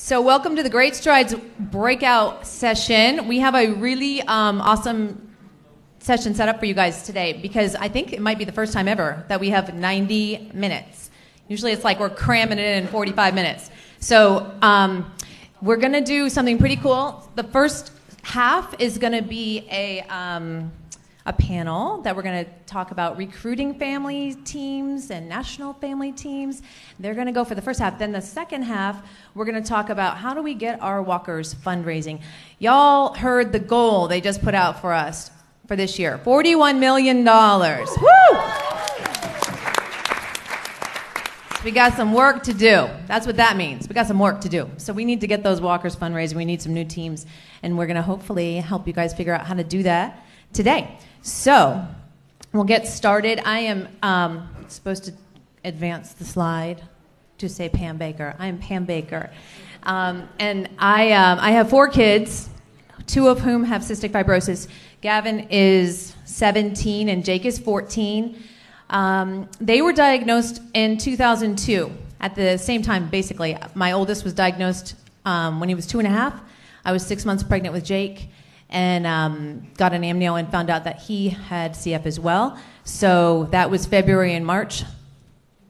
So, welcome to the Great Strides breakout session. We have a really um, awesome session set up for you guys today because I think it might be the first time ever that we have 90 minutes. Usually it's like we're cramming it in 45 minutes. So, um, we're going to do something pretty cool. The first half is going to be a. Um, a panel that we're going to talk about recruiting family teams and national family teams. They're going to go for the first half. Then the second half, we're going to talk about how do we get our walkers fundraising. Y'all heard the goal they just put out for us for this year $41 million. Woo! we got some work to do. That's what that means. We got some work to do. So we need to get those walkers fundraising. We need some new teams, and we're going to hopefully help you guys figure out how to do that today. So, we'll get started. I am um, supposed to advance the slide to say Pam Baker. I am Pam Baker. Um, and I, um, I have four kids, two of whom have cystic fibrosis. Gavin is 17 and Jake is 14. Um, they were diagnosed in 2002 at the same time, basically. My oldest was diagnosed um, when he was two and a half. I was six months pregnant with Jake and um, got an amnio and found out that he had CF as well. So that was February and March.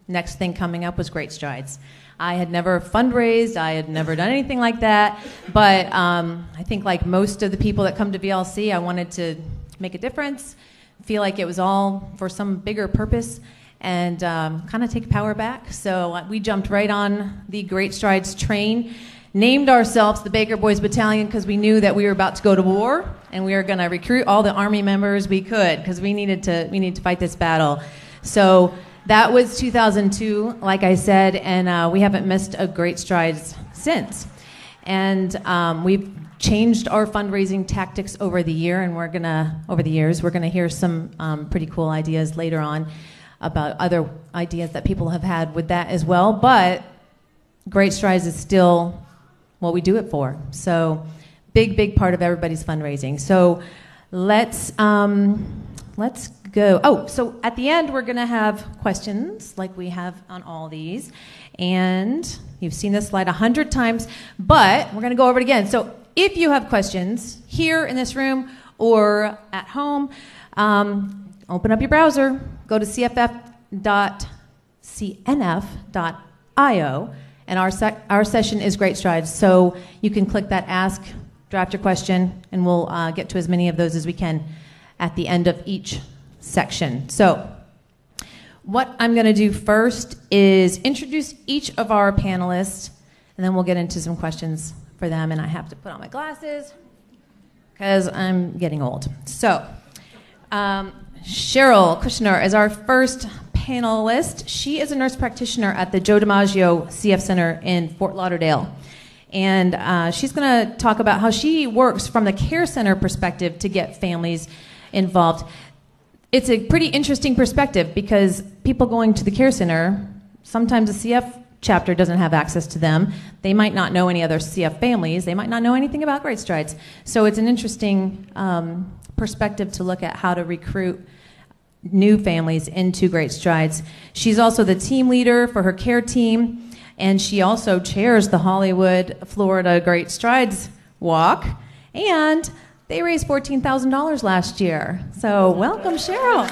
Next thing coming up was Great Strides. I had never fundraised, I had never done anything like that, but um, I think, like most of the people that come to VLC, I wanted to make a difference, feel like it was all for some bigger purpose, and um, kind of take power back. So uh, we jumped right on the Great Strides train named ourselves the Baker Boys Battalion because we knew that we were about to go to war and we were going to recruit all the army members we could because we needed to we needed to fight this battle. So that was 2002, like I said, and uh, we haven't missed a great strides since. And um, we've changed our fundraising tactics over the year, and we're gonna over the years we're gonna hear some um, pretty cool ideas later on about other ideas that people have had with that as well. But Great Strides is still what we do it for. So, big, big part of everybody's fundraising. So, let's um, let's go. Oh, so at the end we're going to have questions like we have on all these, and you've seen this slide a hundred times, but we're going to go over it again. So, if you have questions here in this room or at home, um, open up your browser, go to cff.cnf.io and our, our session is Great Strides. So you can click that ask, draft your question, and we'll uh, get to as many of those as we can at the end of each section. So, what I'm going to do first is introduce each of our panelists, and then we'll get into some questions for them. And I have to put on my glasses because I'm getting old. So, um, Cheryl Kushner is our first panelist. She is a nurse practitioner at the Joe DiMaggio CF Center in Fort Lauderdale. And uh, she's going to talk about how she works from the care center perspective to get families involved. It's a pretty interesting perspective because people going to the care center, sometimes the CF chapter doesn't have access to them. They might not know any other CF families. They might not know anything about Great Strides. So it's an interesting um, perspective to look at how to recruit new families into Great Strides. She's also the team leader for her care team, and she also chairs the Hollywood, Florida Great Strides Walk. And they raised $14,000 last year. So, welcome, Cheryl.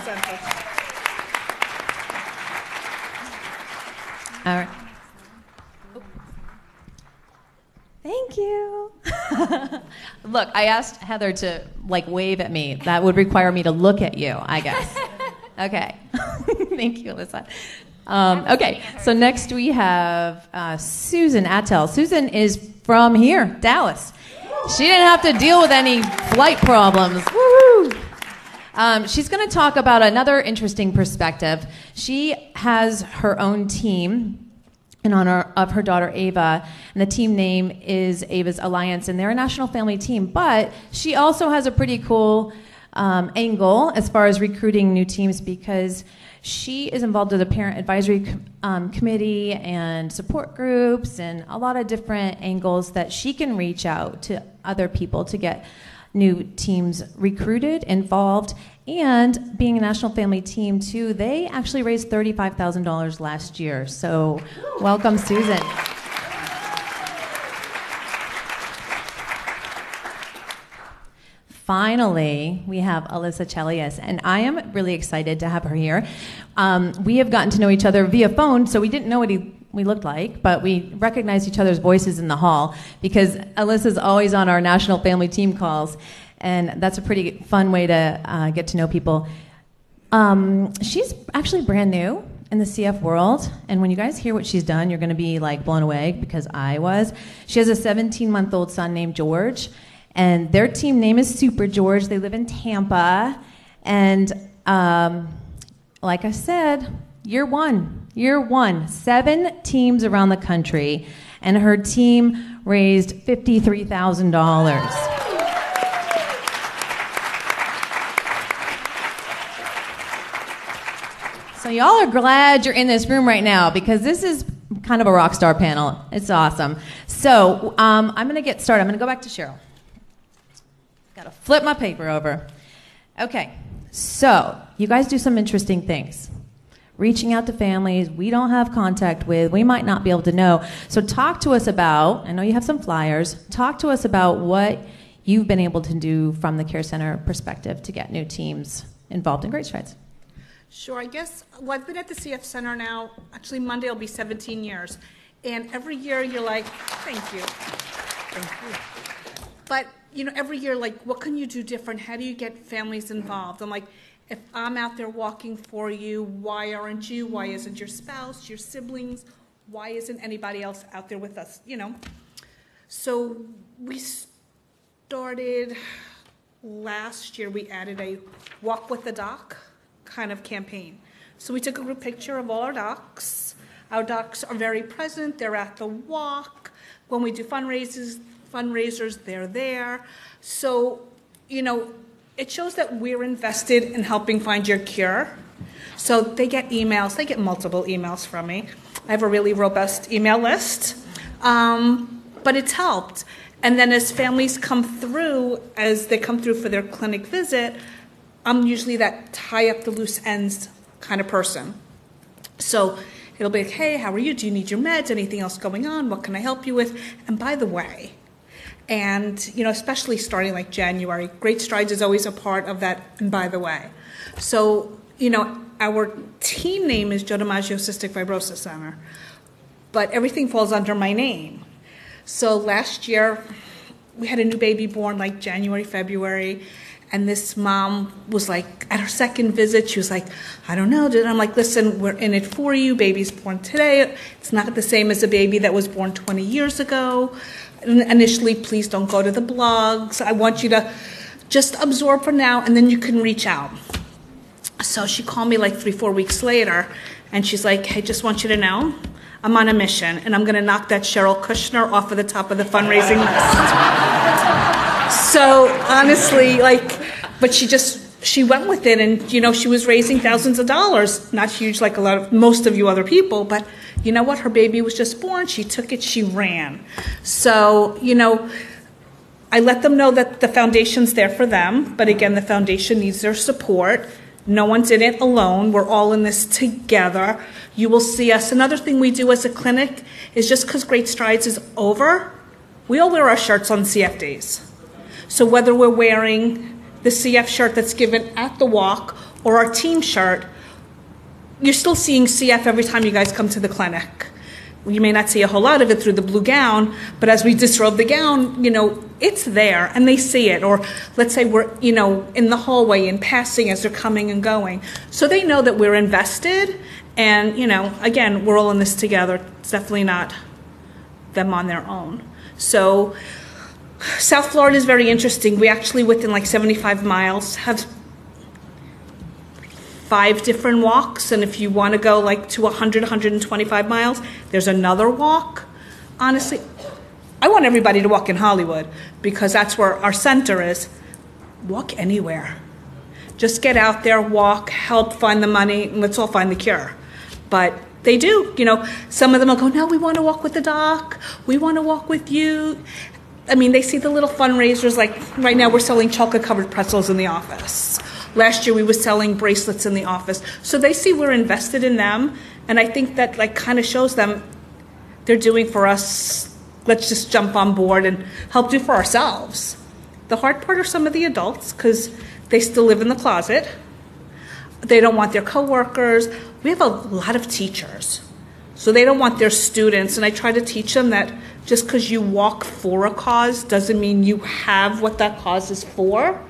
All right. Thank you. look, I asked Heather to like wave at me. That would require me to look at you, I guess. Okay. Thank you, Alyssa. Um, okay, so next we have uh, Susan Attel. Susan is from here, Dallas. She didn't have to deal with any flight problems. Um, she's going to talk about another interesting perspective. She has her own team in honor of her daughter Ava, and the team name is Ava's Alliance, and they're a national family team. But she also has a pretty cool um, angle as far as recruiting new teams because she is involved with the parent advisory um, committee and support groups and a lot of different angles that she can reach out to other people to get new teams recruited, involved, and being a national family team too, they actually raised $35,000 last year. So, welcome, Susan. Finally, we have Alyssa Chelius, and I am really excited to have her here. Um, we have gotten to know each other via phone, so we didn't know what he, we looked like, but we recognized each other's voices in the hall because Alyssa's always on our national family team calls, and that's a pretty fun way to uh, get to know people. Um, she's actually brand new in the CF world, and when you guys hear what she's done, you're going to be like blown away because I was. She has a 17 month old son named George and their team name is Super George. They live in Tampa. And um, like I said, year one, year one, seven teams around the country. And her team raised $53,000. So, y'all are glad you're in this room right now because this is kind of a rock star panel. It's awesome. So, um, I'm going to get started. I'm going to go back to Cheryl. Got to flip my paper over. Okay, so you guys do some interesting things. Reaching out to families we don't have contact with, we might not be able to know. So, talk to us about, I know you have some flyers, talk to us about what you've been able to do from the Care Center perspective to get new teams involved in Great Strides. Sure, I guess, well, I've been at the CF Center now, actually Monday will be 17 years. And every year you're like, thank you. Thank you. But you know, every year, like, what can you do different? How do you get families involved? I'm like, if I'm out there walking for you, why aren't you? Why isn't your spouse, your siblings? Why isn't anybody else out there with us? You know? So we started last year, we added a walk with the doc kind of campaign. So we took a group picture of all our docs. Our docs are very present, they're at the walk. When we do fundraisers, fundraisers, they're there. So, you know, it shows that we're invested in helping find your cure. So they get emails, they get multiple emails from me. I have a really robust email list, um, but it's helped. And then as families come through, as they come through for their clinic visit, I'm usually that tie up the loose ends kind of person. So it'll be like, hey, how are you? Do you need your meds? Anything else going on? What can I help you with? And by the way, and, you know, especially starting like January, Great Strides is always a part of that, and by the way. So, you know, our team name is Joe DiMaggio Cystic Fibrosis Center, but everything falls under my name. So last year, we had a new baby born like January, February, and this mom was like, at her second visit, she was like, I don't know. And I'm like, listen, we're in it for you. Baby's born today. It's not the same as a baby that was born 20 years ago initially, please don't go to the blogs. I want you to just absorb for now, and then you can reach out. So she called me like three, four weeks later, and she's like, hey, just want you to know, I'm on a mission, and I'm going to knock that Cheryl Kushner off of the top of the fundraising list. so honestly, like, but she just she went with it, and you know, she was raising thousands of dollars. Not huge like a lot of most of you other people, but you know what? Her baby was just born. She took it, she ran. So, you know, I let them know that the foundation's there for them, but again, the foundation needs their support. No one's in it alone. We're all in this together. You will see us. Another thing we do as a clinic is just because Great Strides is over, we all wear our shirts on CF days. So whether we're wearing the CF shirt that's given at the walk or our team shirt, you're still seeing CF every time you guys come to the clinic. You may not see a whole lot of it through the blue gown, but as we disrobe the gown, you know, it's there and they see it. Or let's say we're, you know, in the hallway and passing as they're coming and going. So they know that we're invested and, you know, again, we're all in this together. It's definitely not them on their own. So South Florida is very interesting. We actually, within like 75 miles, have five different walks. And if you want to go like to 100, 125 miles, there's another walk. Honestly, I want everybody to walk in Hollywood because that's where our center is. Walk anywhere. Just get out there, walk, help find the money, and let's all find the cure. But they do, you know, some of them will go, no, we want to walk with the doc. We want to walk with you. I mean, they see the little fundraisers, like right now we're selling chocolate covered pretzels in the office. Last year we were selling bracelets in the office. So they see we're invested in them. And I think that like kind of shows them they're doing for us. Let's just jump on board and help do for ourselves. The hard part are some of the adults because they still live in the closet. They don't want their coworkers. We have a lot of teachers. So they don't want their students. And I try to teach them that just because you walk for a cause doesn't mean you have what that cause is for.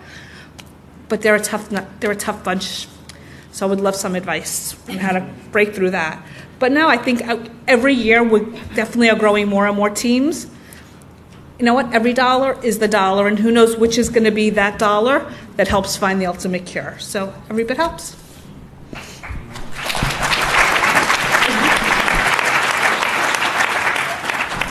But they're a tough, they're a tough bunch. So I would love some advice on how to break through that. But now I think uh, every year we definitely are growing more and more teams. You know what? Every dollar is the dollar, and who knows which is going to be that dollar that helps find the ultimate cure. So every bit helps.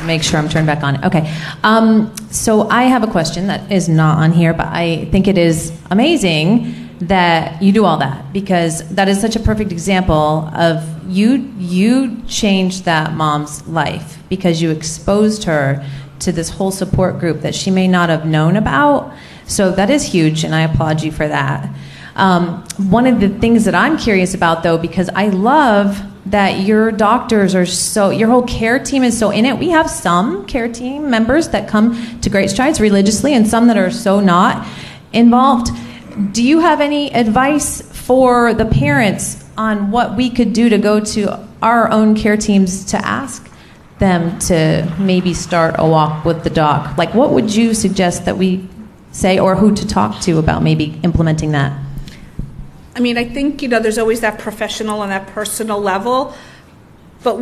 Make sure I'm turned back on. Okay. Um, so I have a question that is not on here, but I think it is amazing that you do all that because that is such a perfect example of you you changed that mom's life because you exposed her to this whole support group that she may not have known about so that is huge and i applaud you for that um, one of the things that i'm curious about though because i love that your doctors are so your whole care team is so in it we have some care team members that come to great strides religiously and some that are so not involved do you have any advice for the parents on what we could do to go to our own care teams to ask them to maybe start a walk with the doc? Like, what would you suggest that we say, or who to talk to about maybe implementing that? I mean, I think, you know, there's always that professional and that personal level, but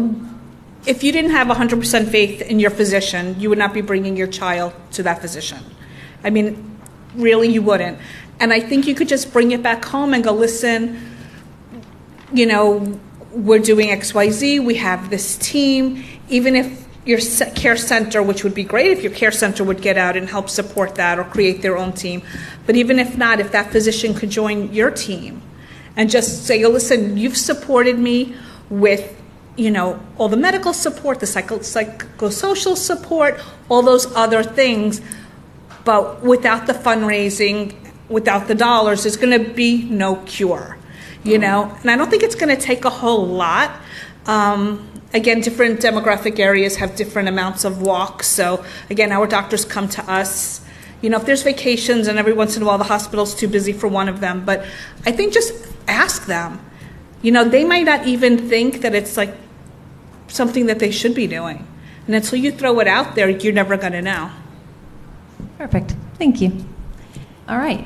if you didn't have 100% faith in your physician, you would not be bringing your child to that physician. I mean, really, you wouldn't. And I think you could just bring it back home and go, listen, you know, we're doing XYZ, we have this team. Even if your care center, which would be great if your care center would get out and help support that or create their own team. But even if not, if that physician could join your team and just say, listen, you've supported me with you know, all the medical support, the psycho- psychosocial support, all those other things, but without the fundraising without the dollars, there's going to be no cure, you know? And I don't think it's going to take a whole lot. Um, again, different demographic areas have different amounts of walks. So, again, our doctors come to us. You know, if there's vacations and every once in a while the hospital's too busy for one of them, but I think just ask them. You know, they might not even think that it's like something that they should be doing. And until you throw it out there, you're never going to know. Perfect. Thank you. All right.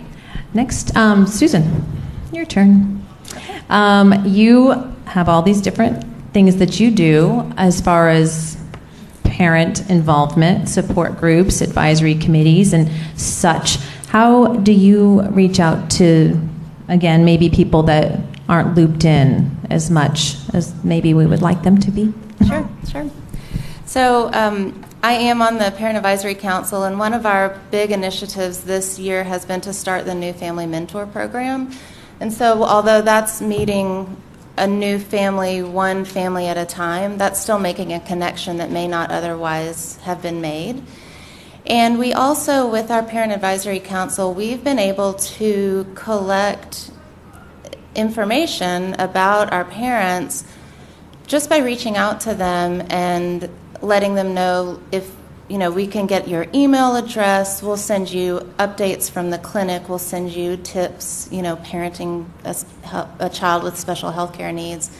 Next, um, Susan, your turn. Um, you have all these different things that you do as far as parent involvement, support groups, advisory committees, and such. How do you reach out to, again, maybe people that aren't looped in as much as maybe we would like them to be? Sure, sure. So, um, I am on the Parent Advisory Council, and one of our big initiatives this year has been to start the new Family Mentor Program. And so, although that's meeting a new family, one family at a time, that's still making a connection that may not otherwise have been made. And we also, with our Parent Advisory Council, we've been able to collect information about our parents just by reaching out to them and letting them know if you know we can get your email address. We'll send you updates from the clinic. We'll send you tips you know parenting a, a child with special health care needs.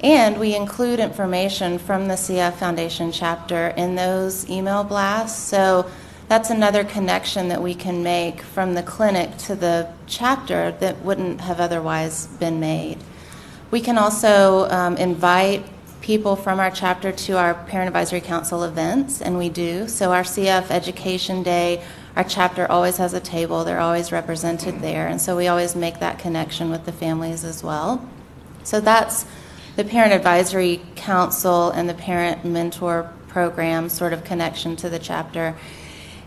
And we include information from the cf foundation chapter in those email blasts. So that's another connection that we can make from the clinic to the chapter that wouldn't have otherwise been made. We can also um, invite people from our chapter to our Parent Advisory Council events, and we do. So, our CF Education Day, our chapter always has a table, they're always represented there, and so we always make that connection with the families as well. So, that's the Parent Advisory Council and the Parent Mentor Program sort of connection to the chapter.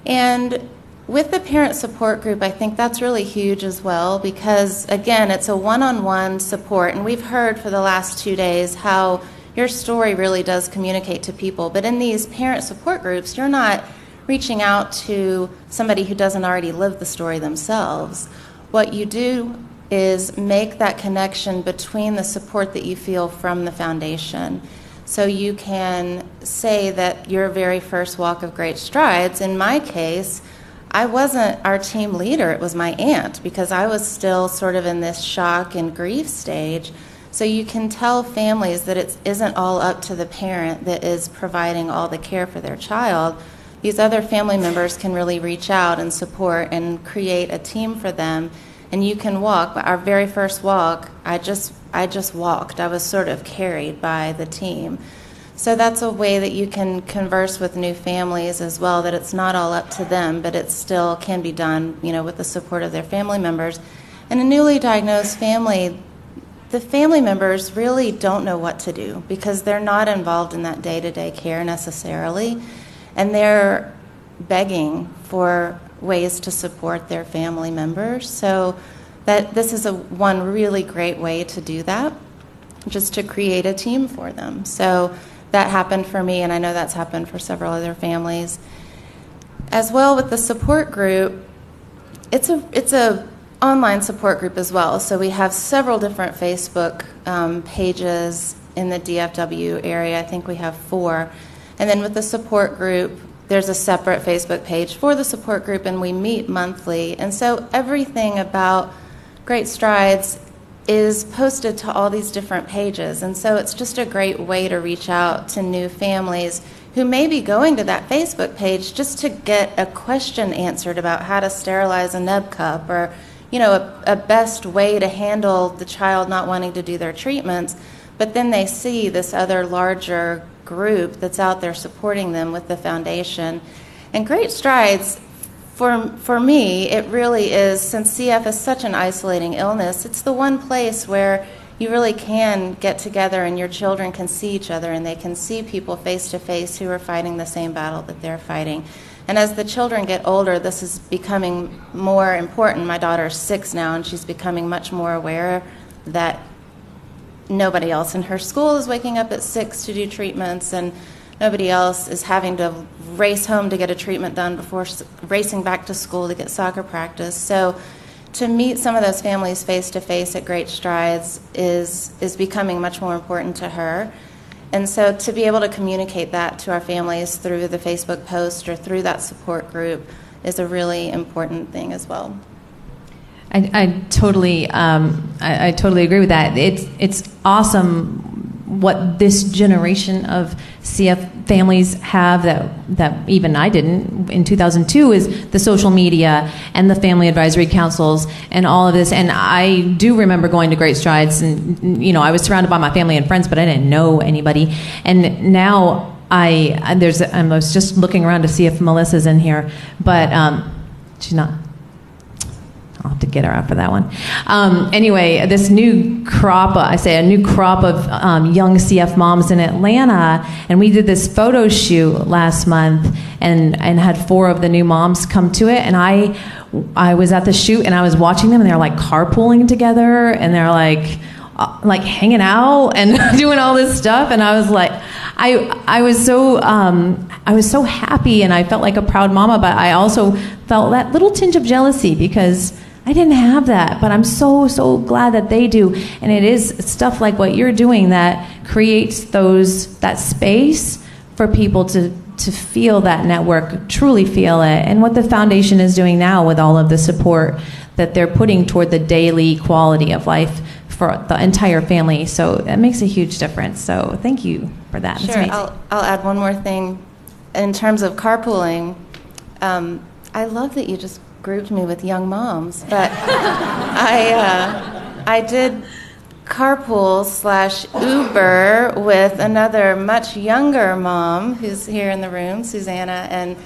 And with the parent support group, I think that's really huge as well because, again, it's a one on one support. And we've heard for the last two days how your story really does communicate to people. But in these parent support groups, you're not reaching out to somebody who doesn't already live the story themselves. What you do is make that connection between the support that you feel from the foundation. So you can say that your very first walk of great strides, in my case, I wasn't our team leader, it was my aunt because I was still sort of in this shock and grief stage. So you can tell families that it isn't all up to the parent that is providing all the care for their child. These other family members can really reach out and support and create a team for them. And you can walk. Our very first walk, I just I just walked. I was sort of carried by the team. So that's a way that you can converse with new families as well, that it's not all up to them, but it still can be done, you know, with the support of their family members. And a newly diagnosed family, the family members really don't know what to do because they're not involved in that day to day care necessarily. And they're begging for ways to support their family members. So that this is a one really great way to do that, just to create a team for them. So that happened for me, and I know that's happened for several other families. As well with the support group, it's a it's a online support group as well. So we have several different Facebook um, pages in the DFW area. I think we have four, and then with the support group, there's a separate Facebook page for the support group, and we meet monthly. And so everything about Great Strides is posted to all these different pages. And so it's just a great way to reach out to new families who may be going to that Facebook page just to get a question answered about how to sterilize a neb cup or, you know, a, a best way to handle the child not wanting to do their treatments. But then they see this other larger group that's out there supporting them with the foundation. And Great Strides for, for me, it really is, since CF is such an isolating illness, it's the one place where you really can get together and your children can see each other and they can see people face to face who are fighting the same battle that they're fighting. And as the children get older, this is becoming more important. My daughter's six now, and she's becoming much more aware that nobody else in her school is waking up at six to do treatments and Nobody else is having to race home to get a treatment done before racing back to school to get soccer practice. So to meet some of those families face to face at Great Strides is is becoming much more important to her. And so to be able to communicate that to our families through the Facebook post or through that support group is a really important thing as well. I, I totally, um, I, I, totally agree with that. It's it's awesome what this generation of CF families have that that even I didn't in 2002 is the social media and the family advisory councils and all of this. And I do remember going to Great Strides, and you know I was surrounded by my family and friends, but I didn't know anybody. And now I there's I was just looking around to see if Melissa's in here, but um, she's not. I'll have to get her out for that one. Um, anyway, this new crop, I say a new crop of um, young CF moms in Atlanta, and we did this photo shoot last month and, and had four of the new moms come to it. And I, I was at the shoot and I was watching them, and they're like carpooling together, and they're like, uh, like hanging out and doing all this stuff and i was like i i was so um, i was so happy and i felt like a proud mama but i also felt that little tinge of jealousy because I didn't have that, but I'm so, so glad that they do. And it is stuff like what you're doing that creates those, that space for people to, to feel that network, truly feel it. And what the foundation is doing now with all of the support that they're putting toward the daily quality of life for the entire family. So that makes a huge difference. So thank you for that. Sure. I'll, I'll add one more thing. In terms of carpooling, um, I love that you just grouped me with young moms, but I, uh, I did carpool slash Uber with another much younger mom who's here in the room, Susanna, and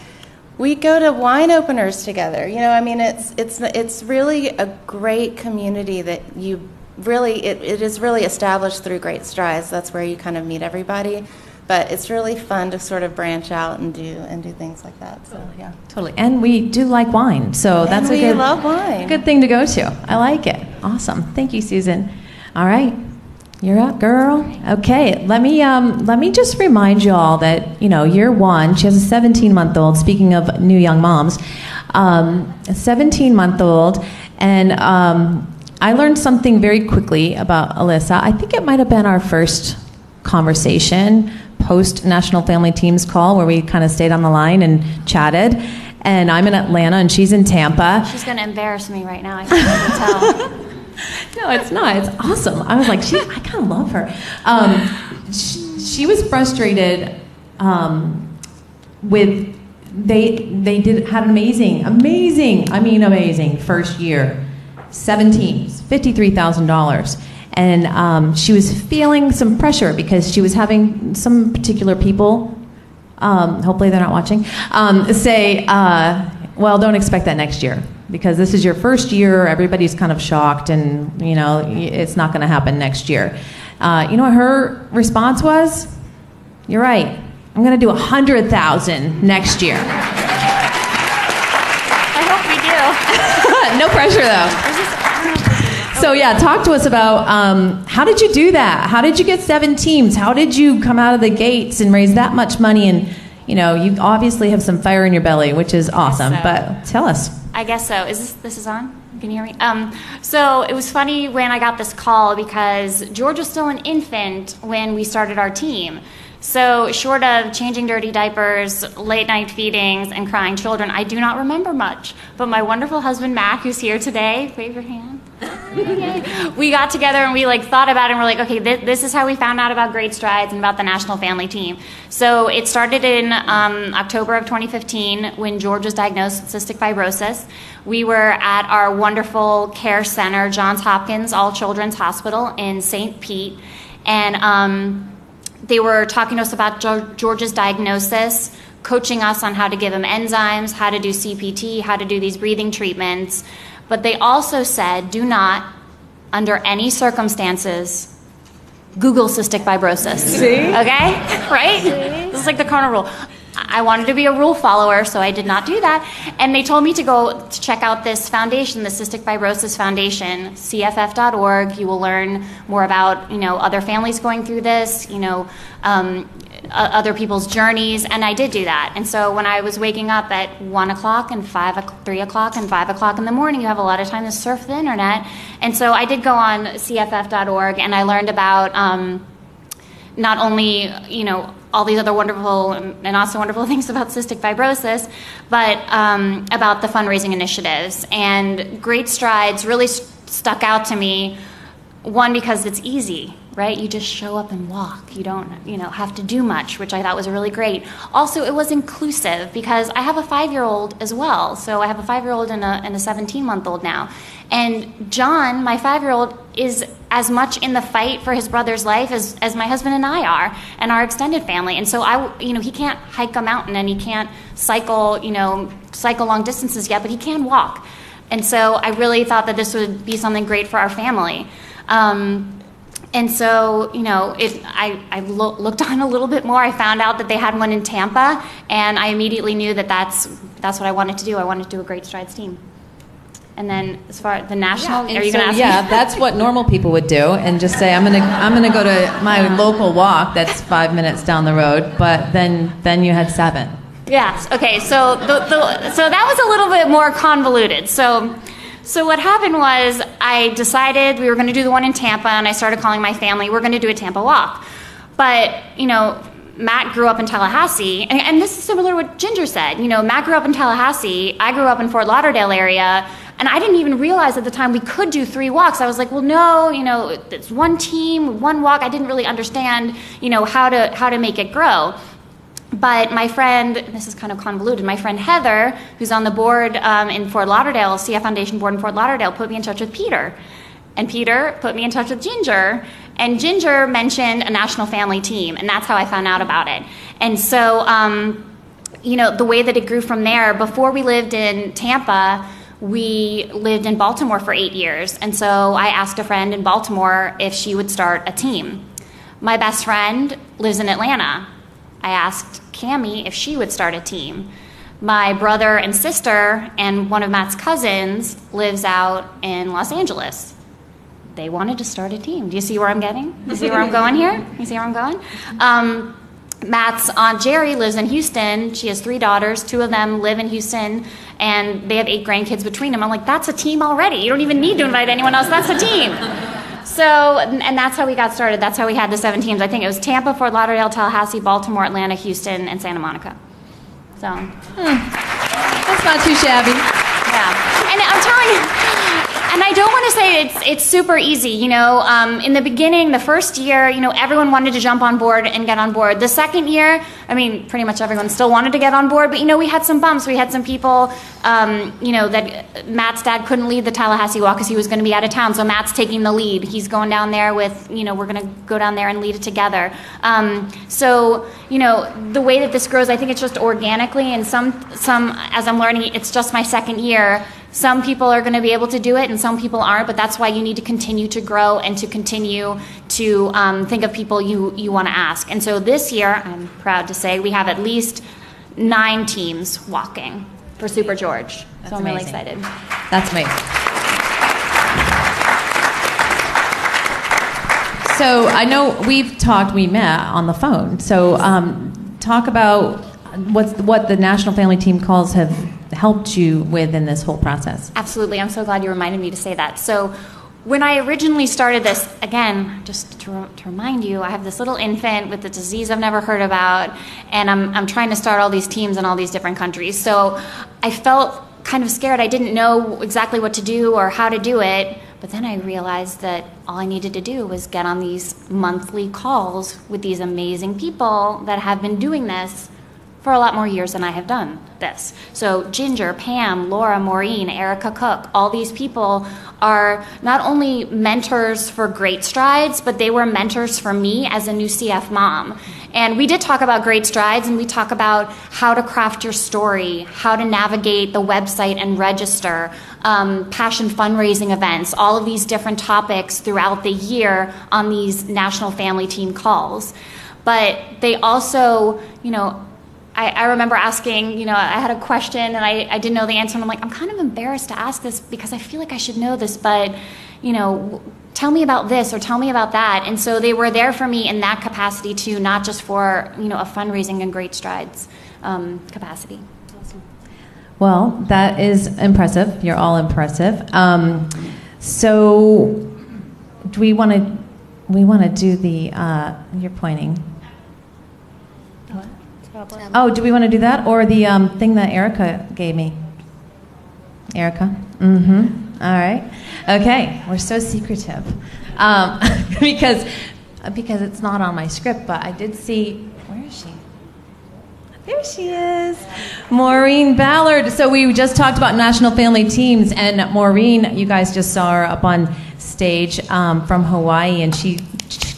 we go to wine openers together. You know, I mean, it's it's it's really a great community that you really it, it is really established through Great Strides. That's where you kind of meet everybody but it's really fun to sort of branch out and do and do things like that. So yeah, totally. And we do like wine, so and that's a good, love wine. good thing to go to. I like it. Awesome. Thank you, Susan. All right. You're up, girl. Okay, let me um, let me just remind you all that you know year one. She has a 17 month old. Speaking of new young moms, um, a 17 month old, and um, I learned something very quickly about Alyssa. I think it might have been our first conversation post National Family Teams call where we kind of stayed on the line and chatted. and I'm in Atlanta, and she's in Tampa. She's going to embarrass me right now. I can tell. No, it's not. It's awesome. I was like, she, I kind of love her. Um, she, she was frustrated um, with they they did had an amazing, amazing. I mean, amazing first year. Seven teams, fifty three thousand dollars. And um, she was feeling some pressure because she was having some particular people, um, hopefully they're not watching, um, say, uh, well, don't expect that next year because this is your first year. Everybody's kind of shocked, and you know it's not going to happen next year. Uh, you know what her response was? You're right. I'm going to do a hundred thousand next year. I hope we do. no pressure though. So yeah, talk to us about um, how did you do that? How did you get seven teams? How did you come out of the gates and raise that much money? And you know, you obviously have some fire in your belly, which is awesome. so. But tell us. I guess so. Is this this is on? Can you hear me? Um, so it was funny when I got this call because George was still an infant when we started our team. So short of changing dirty diapers, late night feedings, and crying children, I do not remember much. But my wonderful husband Matt, who's here today, wave your hand. We got together and we like thought about it and we're like, okay, this, this is how we found out about Great Strides and about the National Family Team. So it started in um, October of 2015 when George was diagnosed with cystic fibrosis. We were at our wonderful care center, Johns Hopkins All Children's Hospital in St. Pete, and um, they were talking to us about George's diagnosis, coaching us on how to give him enzymes, how to do CPT, how to do these breathing treatments. But they also said, do not, under any circumstances, Google cystic fibrosis. See? Okay? Right? This is like the Corner rule. I wanted to be a rule follower, so I did not do that. And they told me to go to check out this foundation, the Cystic Fibrosis Foundation, cff.org. You will learn more about, you know, other families going through this, you know, um, other people's journeys, and I did do that. And so when I was waking up at one o'clock and five, o'clock, three o'clock and five o'clock in the morning, you have a lot of time to surf the internet. And so I did go on cff.org, and I learned about. Um, not only you know all these other wonderful and not so wonderful things about cystic fibrosis, but um, about the fundraising initiatives. And Great Strides really st- stuck out to me. One because it's easy, right? You just show up and walk. You don't, you know, have to do much, which I thought was really great. Also, it was inclusive because I have a five-year-old as well. So I have a five-year-old and a and a 17-month-old now. And John, my five-year-old, is as much in the fight for his brother's life as, as my husband and I are, and our extended family. And so I, you know, he can't hike a mountain and he can't cycle, you know, cycle long distances yet, but he can walk. And so I really thought that this would be something great for our family. Um, and so, you know, it, I, I lo- looked on a little bit more. I found out that they had one in Tampa, and I immediately knew that that's, that's what I wanted to do. I wanted to do a Great Strides team. And then, as far as the national, And are you so, going to ask yeah, me? that's what normal people would do, and just say, "I'm gonna, I'm gonna go to my local walk that's five minutes down the road." But then, then you had seven. Yes. Okay. So the, the so that was a little bit more convoluted. So so what happened was I decided we were going to do the one in Tampa, and I started calling my family. We're going to do a Tampa walk, but you know. Matt grew up in Tallahassee, and, and this is similar to what Ginger said. You know, Matt grew up in Tallahassee. I grew up in Fort Lauderdale area, and I didn't even realize at the time we could do three walks. I was like, well, no, you know, it's one team, one walk. I didn't really understand, you know, how to how to make it grow. But my friend, this is kind of convoluted, my friend Heather, who's on the board um, in Fort Lauderdale, CF Foundation board in Fort Lauderdale, put me in touch with Peter. And Peter put me in touch with Ginger. And Ginger mentioned a national family team, and that's how I found out about it. And so, um, you know, the way that it grew from there, before we lived in Tampa, we lived in Baltimore for eight years. And so I asked a friend in Baltimore if she would start a team. My best friend lives in Atlanta. I asked Cami if she would start a team. My brother and sister and one of Matt's cousins lives out in Los Angeles. They wanted to start a team. Do you see where I'm getting? Do you see where I'm going here? You see where I'm going? Um, Matt's aunt Jerry lives in Houston. She has three daughters. Two of them live in Houston, and they have eight grandkids between them. I'm like, that's a team already. You don't even need to invite anyone else. That's a team. So, and that's how we got started. That's how we had the seven teams. I think it was Tampa, Fort Lauderdale, Tallahassee, Baltimore, Atlanta, Houston, and Santa Monica. So, hmm. That's not too shabby. Yeah. And I'm telling you, and I don't want to say it's it's super easy. You know, um, in the beginning, the first year, you know, everyone wanted to jump on board and get on board. The second year, I mean, pretty much everyone still wanted to get on board, but you know, we had some bumps. We had some people, um, you know, that Matt's dad couldn't lead the Tallahassee walk because he was going to be out of town. So Matt's taking the lead. He's going down there with, you know, we're going to go down there and lead it together. Um, so you know, the way that this grows, I think it's just organically. And some some as I'm learning, it's just my second year some people are going to be able to do it and some people aren't, but that's why you need to continue to grow and to continue to um, think of people you, you want to ask. And so this year, I'm proud to say, we have at least nine teams walking for Super George. That's so I'm amazing. really excited. That's amazing. So I know we've talked, we met on the phone. So um, talk about what's what the National Family Team calls have helped you with in this whole process? Absolutely. I'm so glad you reminded me to say that. So, when I originally started this, again, just to, to, remind you, I have this little infant with a disease I've never heard about, and I'm, I'm trying to start all these teams in all these different countries. So I felt kind of scared. I didn't know exactly what to do or how to do it. But then I realized that all I needed to do was get on these monthly calls with these amazing people that have been doing this for a lot more years than I have done this. So, Ginger, Pam, Laura, Maureen, Erica Cook, all these people are not only mentors for Great Strides, but they were mentors for me as a new CF mom. And we did talk about Great Strides and we talk about how to craft your story, how to navigate the website and register, um, passion fundraising events, all of these different topics throughout the year on these National Family Team calls. But they also, you know, I, I, remember asking, you know, I had a question and I, I didn't know the answer, and I'm like, I'm kind of embarrassed to ask this because I feel like I should know this, but, you know, tell me about this or tell me about that. And so they were there for me in that capacity too, not just for, you know, a fundraising and great strides um, capacity. Awesome. Well, that is impressive. You're all impressive. Um, so, do we want to? We want to do the. Uh, you're pointing. Oh, do we want to do that or the um, thing that Erica gave me? Erica? Mm-hmm. All right. Okay. We're so secretive um, because because it's not on my script, but I did see. Where is she? There she is, Maureen Ballard. So we just talked about national family teams, and Maureen, you guys just saw her up on stage um, from Hawaii, and she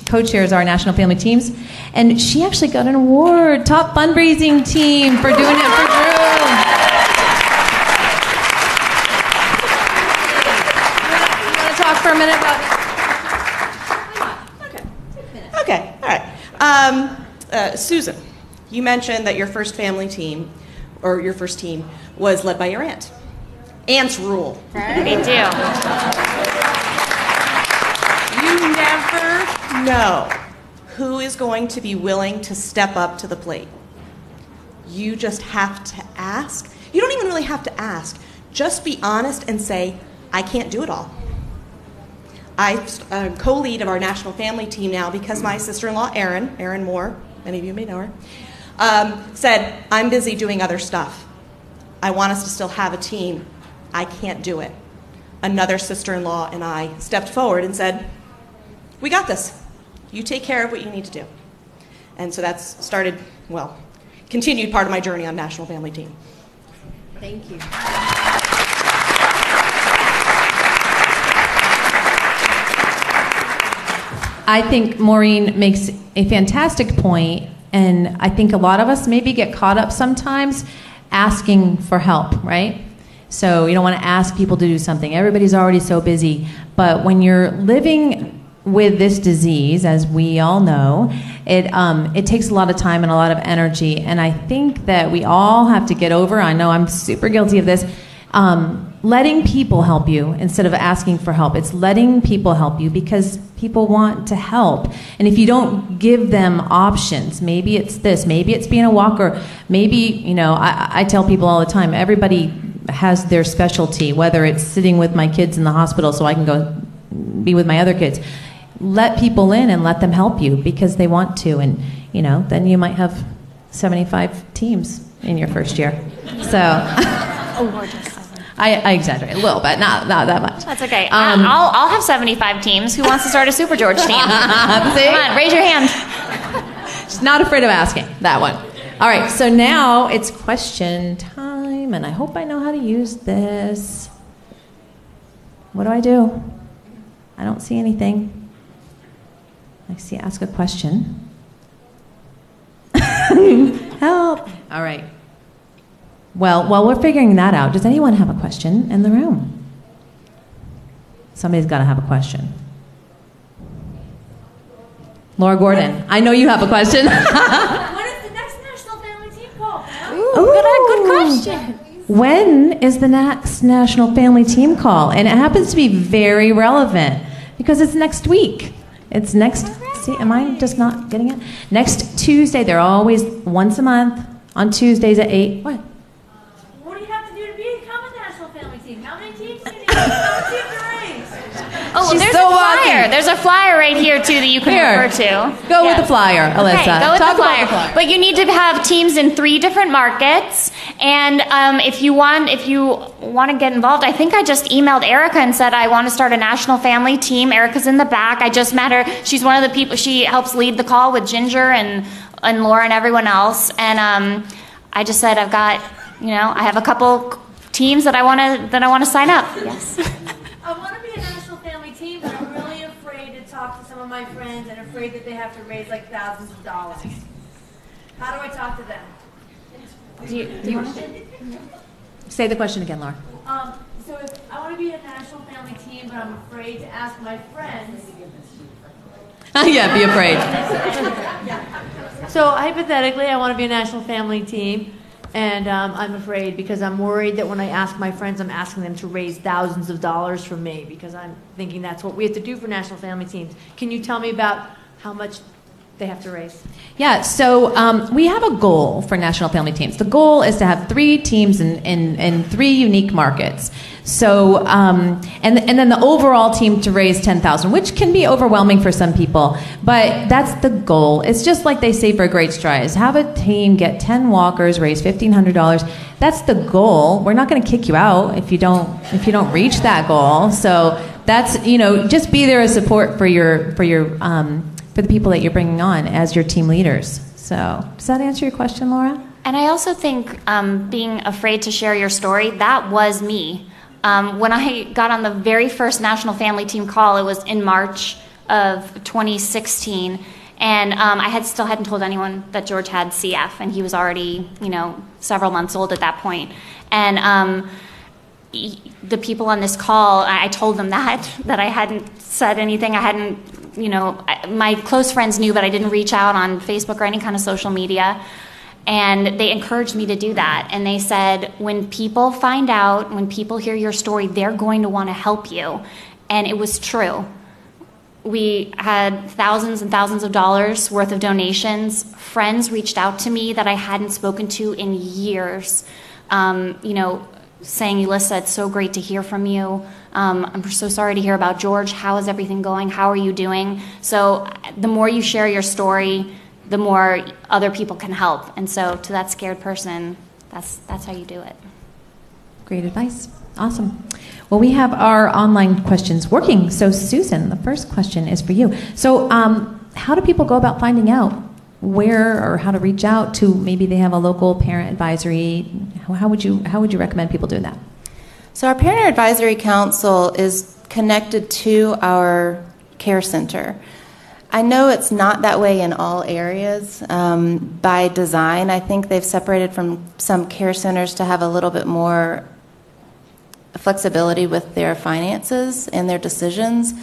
co-chairs our national family teams. And she actually got an award, top fundraising team, for doing it for Drew. You want to talk for a minute about it? Okay. Okay, all right. Um, uh, Susan, you mentioned that your first family team, or your first team, was led by your aunt. Aunts rule. Right? They do. You never know who is going to be willing to step up to the plate. You just have to ask. You don't even really have to ask. Just be honest and say, I can't do it all. I'm uh, co lead of our national family team now because my sister in law, Erin, Erin Moore, many of you may know her, um, said, I'm busy doing other stuff. I want us to still have a team. I can't do it. Another sister in law and I stepped forward and said, We got this. You take care of what you need to do. And so that's started, well, continued part of my journey on National Family Team. Thank you. I think Maureen makes a fantastic point, and I think a lot of us maybe get caught up sometimes asking for help, right? So you don't want to ask people to do something. Everybody's already so busy. But when you're living with this disease, as we all know, it um, it takes a lot of time and a lot of energy. And I think that we all have to get over. I know I'm super guilty of this. Um, letting people help you instead of asking for help. It's letting people help you because people want to help. And if you don't give them options, maybe it's this, maybe it's being a walker, maybe, you know, I, I tell people all the time, everybody has their specialty, whether it's sitting with my kids in the hospital so I can go be with my other kids let people in and let them help you because they want to and you know then you might have 75 teams in your first year so I, I exaggerate a little bit, not not that much. That's okay. Um, I'll, I'll have 75 teams. Who wants to start a Super George team? Come on, raise your hand. She's not afraid of asking that one. All right, so now it's question time, and I hope I know how to use this. What do I do? I don't see anything. I see ask a question. Help! All right. Well, while we're figuring that out, does anyone have a question in the room? Somebody's got to have a question. Laura Gordon, I know you have a question. When is the next National Family Team call? Ooh, good, uh, question. When is the next National Family Team call? And it happens to be very relevant because it's next week. It's next. See, am I just not getting it? Next Tuesday. They're always once a month on Tuesdays at eight. What? What do you have to do to become a National Family Team? How many teams can you How many teams to raise? Oh, She's there's so a flyer. lucky. There's a flyer right here too that you can Here. refer to. Go with the flyer, Alyssa. Okay, go with Talk the flyer. the flyer. But you need to have teams in three different markets, and um, if you want, if you want to get involved, I think I just emailed Erica and said I want to start a national family team. Erica's in the back. I just met her. She's one of the people. She helps lead the call with Ginger and and Laura and everyone else. And um, I just said I've got, you know, I have a couple teams that I want to that I want to sign up. Yes. I want to be a National Family Team, but I'm really afraid to talk to some of my friends and afraid that they have to raise like thousands of dollars. How do I talk to them? Do you, do you? Say the question again, Laura. Um, so if I want to be a National Family Team, but I'm afraid to ask my friends. yeah, be afraid. So hypothetically, I want to be a National Family Team, and um, I'm afraid because I'm worried that when I ask my friends, I'm asking them to raise thousands of dollars from me because I'm thinking that's what we have to do for National Family Teams. Can you tell me about how much they have to raise? Yeah, so um, we have a goal for national family teams. The goal is to have three teams in, in, in three unique markets. So, um, and, and then the overall team to raise 10000 which can be overwhelming for some people, but that's the goal. It's just like they say for a Great Strides have a team get 10 walkers, raise $1,500. That's the goal. We're not going to kick you out if you don't if you don't reach that goal. So that's you know just be there as support for your for your um, for the people that you're bringing on as your team leaders. So, does that answer your question, Laura? And I also think um, being afraid to share your story, that was me. Um, when I got on the very first National Family Team call, it was in March of 2016. And um, I had still hadn't told anyone that George had CF, and he was already, you know, several months old at that point. And um, the people on this call, I I told them that that I hadn't said anything. I hadn't, you know, my close friends knew, but I didn't reach out on Facebook or any kind of social media. And they encouraged me to do that. And they said, when people find out, when people hear your story, they're going to want to help you. And it was true. We had thousands and thousands of dollars worth of donations. Friends reached out to me that I hadn't spoken to in years. Um, you know, saying, Elissa, it's so great to hear from you. Um, I'm so sorry to hear about George. How is everything going? How are you doing? So, the more you share your story, the more other people can help. And so, to that scared person, that's, that's how you do it. Great advice. Awesome. Well, we have our online questions working. So, Susan, the first question is for you. So, um, how do people go about finding out where or how to reach out to maybe they have a local parent advisory? How, how would you how would you recommend people doing that? So, our Parent Advisory Council is connected to our care center. I know it's not that way in all areas um, by design. I think they've separated from some care centers to have a little bit more flexibility with their finances and their decisions.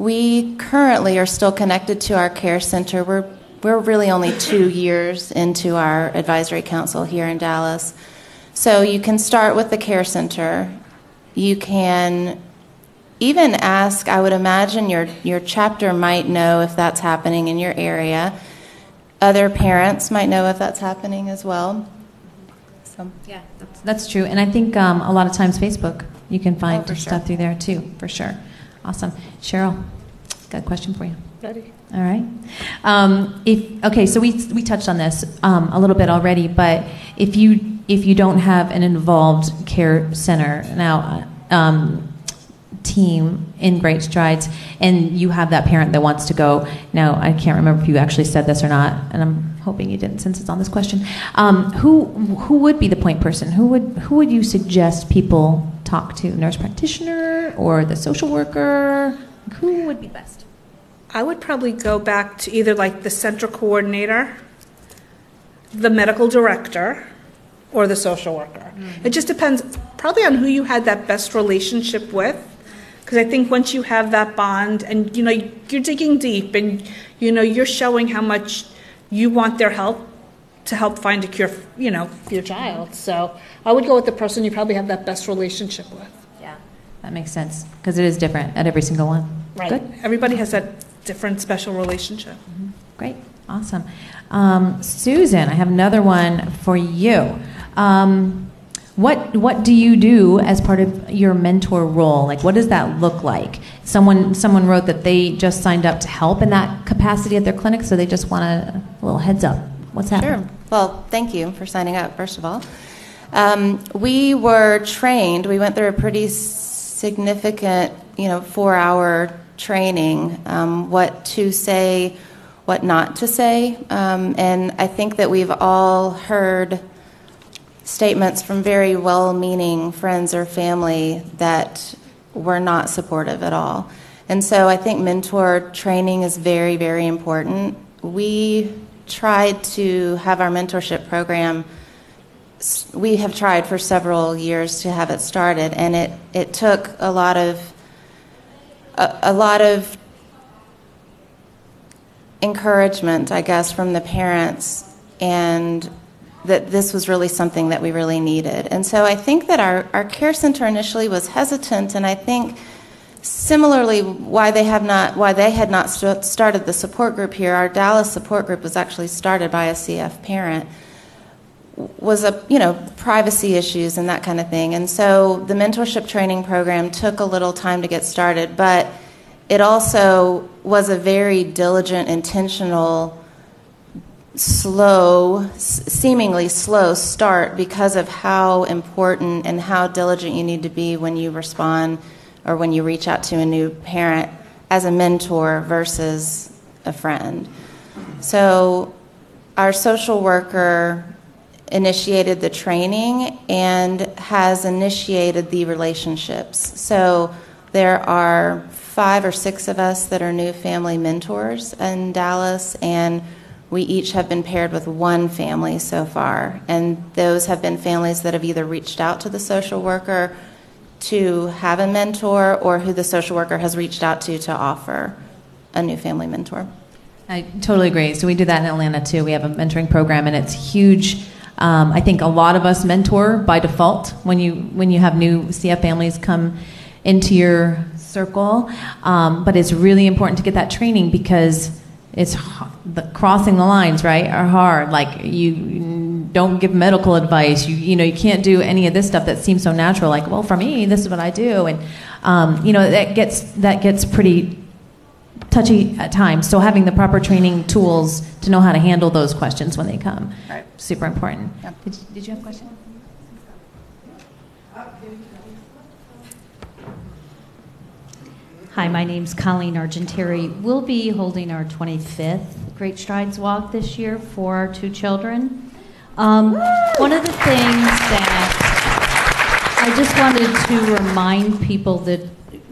We currently are still connected to our care center. We're, we're really only two years into our advisory council here in Dallas. So you can start with the care center. You can even ask, I would imagine your, your chapter might know if that's happening in your area. Other parents might know if that's happening as well. So. Yeah, that's, that's true. And I think um, a lot of times Facebook, you can find Oh, for sure. stuff through there too, for sure. Awesome. Cheryl, got a question for you. Ready. All right. Um, if okay, so we we touched on this um, a little bit already, but if you if you don't have an involved care center now um, team in Great Strides, and you have that parent that wants to go. Now, I can't remember if you actually said this or not, and I'm hoping you didn't since it's on this question. Um, who who would be the point person? Who would who would you suggest people talk to? Nurse practitioner or the social worker? Who would be best? I would probably go back to either like the center coordinator, the medical director, or the social worker. It just depends probably on who you had that best relationship with. Because I think once you have that bond and you know you're digging deep and you know you're showing how much you want their help to help find a cure, you know, for your child. So I would go with the person you probably have that best relationship with. Yeah, that makes sense because it is different at every single one. Right. Good. Everybody has that different special relationship. Great, awesome. Um, Susan, I have another one for you. Um, what what do you do as part of your mentor role? Like, what does that look like? Someone someone wrote that they just signed up to help in that capacity at their clinic, so they just want a, little heads up. What's that? Sure. Well, thank you for signing up, first of all. Um, we were trained, we went through a pretty significant, you know, four hour training, um, what to say, what not to say. Um, and I think that we've all heard statements from very well meaning friends or family that were not supportive at all. And so I think mentor training is very, very important. We tried to have our mentorship program. We have tried for several years to have it started, and it, it took a lot of a, a lot of encouragement, I guess, from the parents, and that this was really something that we really needed. And so I think that our, our care center initially was hesitant, and I think similarly why they have not why they had not st- started the support group here. Our Dallas support group was actually started by a CF parent was a you know privacy issues and that kind of thing and so the mentorship training program took a little time to get started but it also was a very diligent intentional slow seemingly slow start because of how important and how diligent you need to be when you respond or when you reach out to a new parent as a mentor versus a friend so our social worker initiated the training and has initiated the relationships. So there are five or six of us that are new family mentors in Dallas, and we each have been paired with one family so far. And those have been families that have either reached out to the social worker to have a mentor or who the social worker has reached out to to offer a new family mentor. I totally agree. So we do that in Atlanta too. We have a mentoring program, and it's huge. Um, I think a lot of us mentor by default when you when you have new CF families come into your circle. Um, but it's really important to get that training because it's the crossing the lines, right, are hard. Like you don't give medical advice. You you know you can't do any of this stuff that seems so natural. Like well, for me, this is what I do, and um, you know that gets that gets pretty touchy at times. So having the proper training tools to know how to handle those questions when they come, Right. super important. Yep. Did, did you have a question? Hi, my name's Colleen Argentieri. We'll be holding our 25th Great Strides Walk this year for our two children. Um, one of the things that I just wanted to remind people that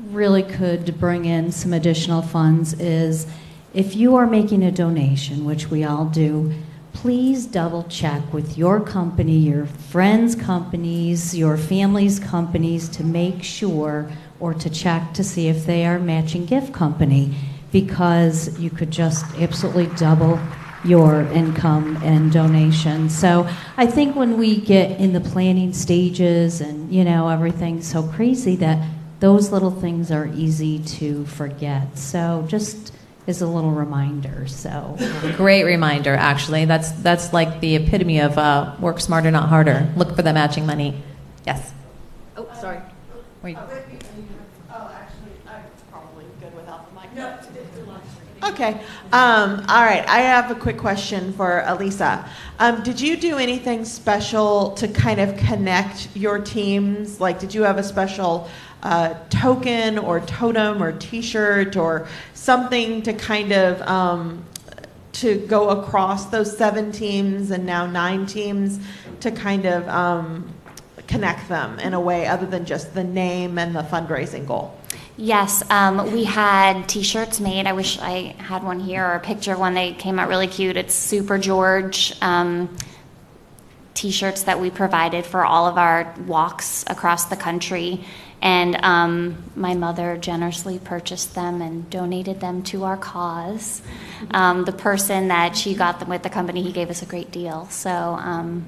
really could bring in some additional funds is if you are making a donation, which we all do, please double check with your company, your friends' companies, your family's companies to make sure or to check to see if they are matching gift company because you could just absolutely double your income and donation. So I think when we get in the planning stages and you know everything's so crazy that those little things are easy to forget. So just as a little reminder. So Great reminder, actually. That's that's like the epitome of uh, work smarter, not harder. Look for the matching money. Yes. Oh, sorry. Were you- Oh, actually, I'm probably good without the mic. No, Okay. Um, all right. I have a quick question for Elisa. Um, did you do anything special to kind of connect your teams? Like, did you have a special uh, token or totem or T-shirt or something to kind of um, to go across those seven teams and now nine teams to kind of um, connect them in a way other than just the name and the fundraising goal? Yes, um, we had T-shirts made. I wish I had one here or a picture of one. They came out really cute. It's Super George um, T-shirts that we provided for all of our walks across the country, and um, my mother generously purchased them and donated them to our cause. Um, the person that she got them with, the company, he gave us a great deal. So um,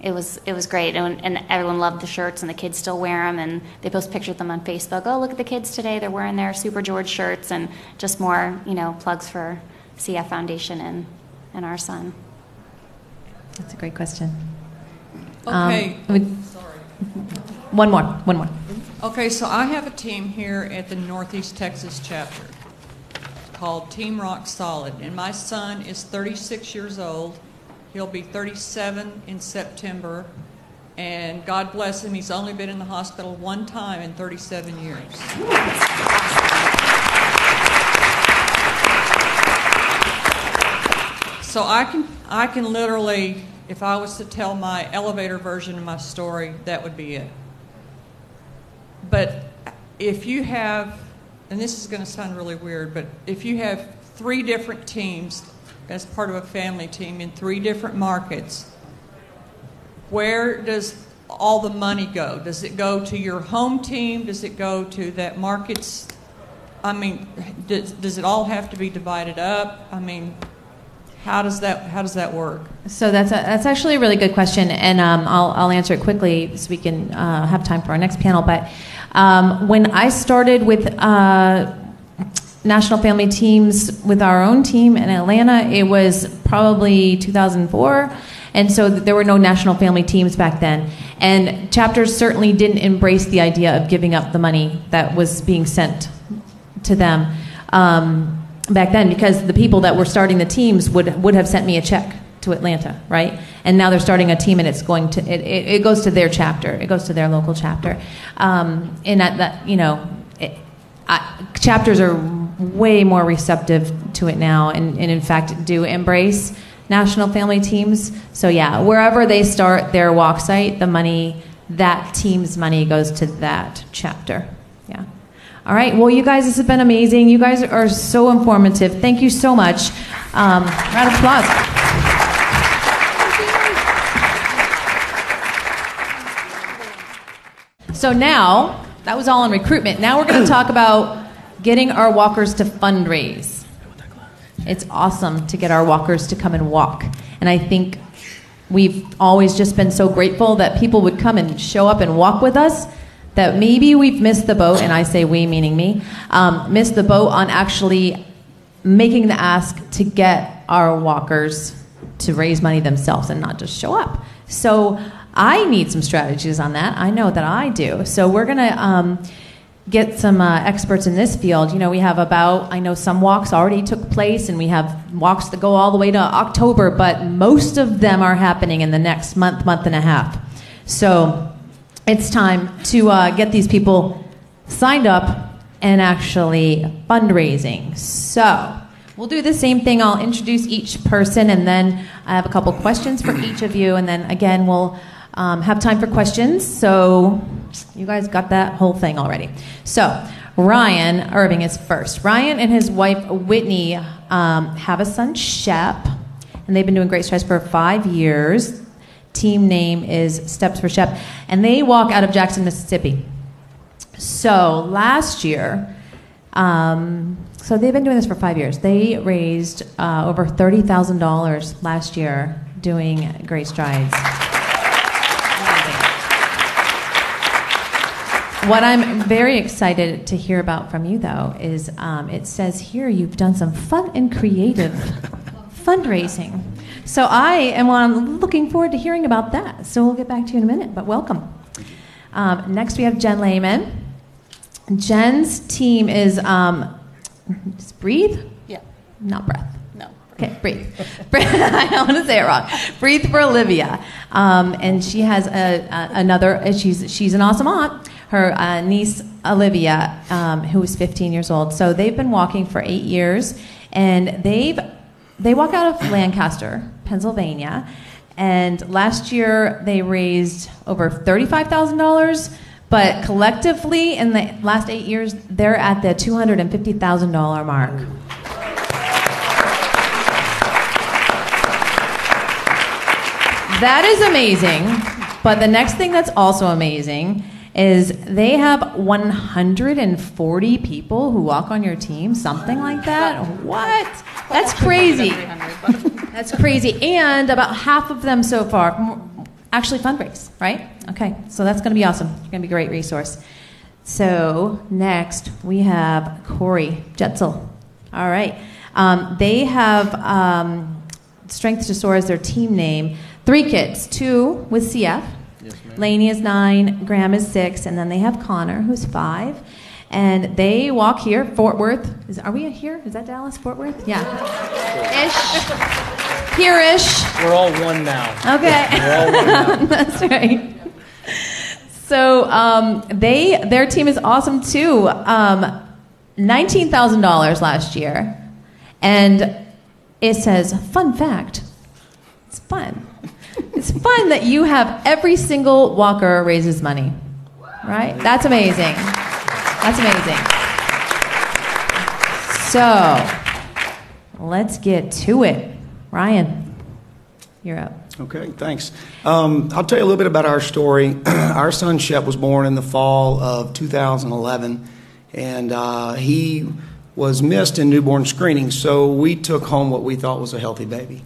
it was it was great, and, and, everyone loved the shirts, and the kids still wear them, and they post pictures of them on Facebook. Oh, look at the kids today; they're wearing their Super George shirts, and just more, you know, plugs for CF Foundation and and our son. That's a great question. Okay. Um, Sorry. One more. One more. Okay, so I have a team here at the Northeast Texas chapter called Team Rock Solid, and my son is 36 years old He'll be 37 in September. And God bless him, he's only been in the hospital one time in 37 years. So I can, I can literally, if I was to tell my elevator version of my story, that would be it. But if you have, and this is going to sound really weird, but if you have three different teams as part of a family team in three different markets, where does all the money go? Does it go to your home team? Does it go to that market's? I mean, does, does it all have to be divided up? I mean, how does that how does that work? So that's a, that's actually a really good question, and um, I'll I'll answer it quickly so we can uh, have time for our next panel. But um, when I started with uh, national family teams with our own team in Atlanta, it was probably 2004. And so there were no national family teams back then. And chapters certainly didn't embrace the idea of giving up the money that was being sent to them um, back then because the people that were starting the teams would, would have sent me a check to Atlanta, right? And now they're starting a team and it's going to, it, it, it goes to their chapter, it goes to their local chapter. Um, and that, that, you know, it, I, chapters are way more receptive to it now and, and in fact do embrace national family teams. So yeah, wherever they start their walk site, the money, that team's money goes to that chapter. Yeah. All right. Well, you guys, this has been amazing. You guys are so informative. Thank you so much. Um, round of applause. So now, that was all on recruitment. Now we're going to talk about getting our walkers to fundraise. It's awesome to get our walkers to come and walk. And I think we've always just been so grateful that people would come and show up and walk with us that maybe we've missed the boat, and I say we meaning me, um, missed the boat on actually making the ask to get our walkers to raise money themselves and not just show up. So I need some strategies on that. I know that I do. So we're going to. Um, get some uh, experts in this field. You know, we have about, I know some walks already took place, and we have walks that go all the way to October, but most of them are happening in the next month, month and a half. So it's time to uh, get these people signed up and actually fundraising. So we'll do the same thing. I'll introduce each person, and then I have a couple questions for each of you, and then again, we'll um, have time for questions. So you guys got that whole thing already. So Ryan Irving is first. Ryan and his wife Whitney um, have a son Shep, and they've been doing Great Strides for five years. Team name is Steps for Shep, and they walk out of Jackson, Mississippi. So last year, um, so they've been doing this for five years. They raised uh, over thirty thousand dollars last year doing Great Strides. What I'm very excited to hear about from you, though, is um, it says here you've done some fun and creative fundraising. So I am I'm looking forward to hearing about that. So we'll get back to you in a minute, but welcome. Um, next, we have Jen Lehman. Jen's team is um, just breathe. Yeah. not breath. No. Okay, breathe. I don't want to say it wrong. Breathe for Olivia, um, and she has a, a, another. She's she's an awesome aunt. Her uh, niece Olivia, um, who is 15 years old. So they've been walking for eight years, and they've they walk out of Lancaster, Pennsylvania, and last year they raised over thirty-five thousand dollars. But collectively, in the last eight years, they're at the two hundred and fifty thousand dollar mark. That is amazing. But the next thing that's also amazing is they have 140 people who walk on your team, something like that. What? That's crazy. That's crazy. And about half of them so far actually fundraise, right? Okay, so that's going to be awesome. You're going to be a great resource. So next we have Corey Jetzel. All right. Um, they have um, Strength to Soar as their team name. Three kids, two with CF. Lainey is nine, Graham is six, and then they have Connor, who's five. And they walk here, Fort Worth. Is, are we here? Is that Dallas, Fort Worth? Yeah. Ish. Here ish. We're all one now. Okay. We're all one now. That's right. So um, they their team is awesome too. Um, Nineteen thousand dollars last year, and it says fun fact. It's fun. It's fun that you have every single walker raises money, right? That's amazing. That's amazing. So let's get to it. Ryan, you're up. Okay, thanks. Um, I'll tell you a little bit about our story. our son Shep was born in the fall of 2011, and uh, he was missed in newborn screening, so we took home what we thought was a healthy baby.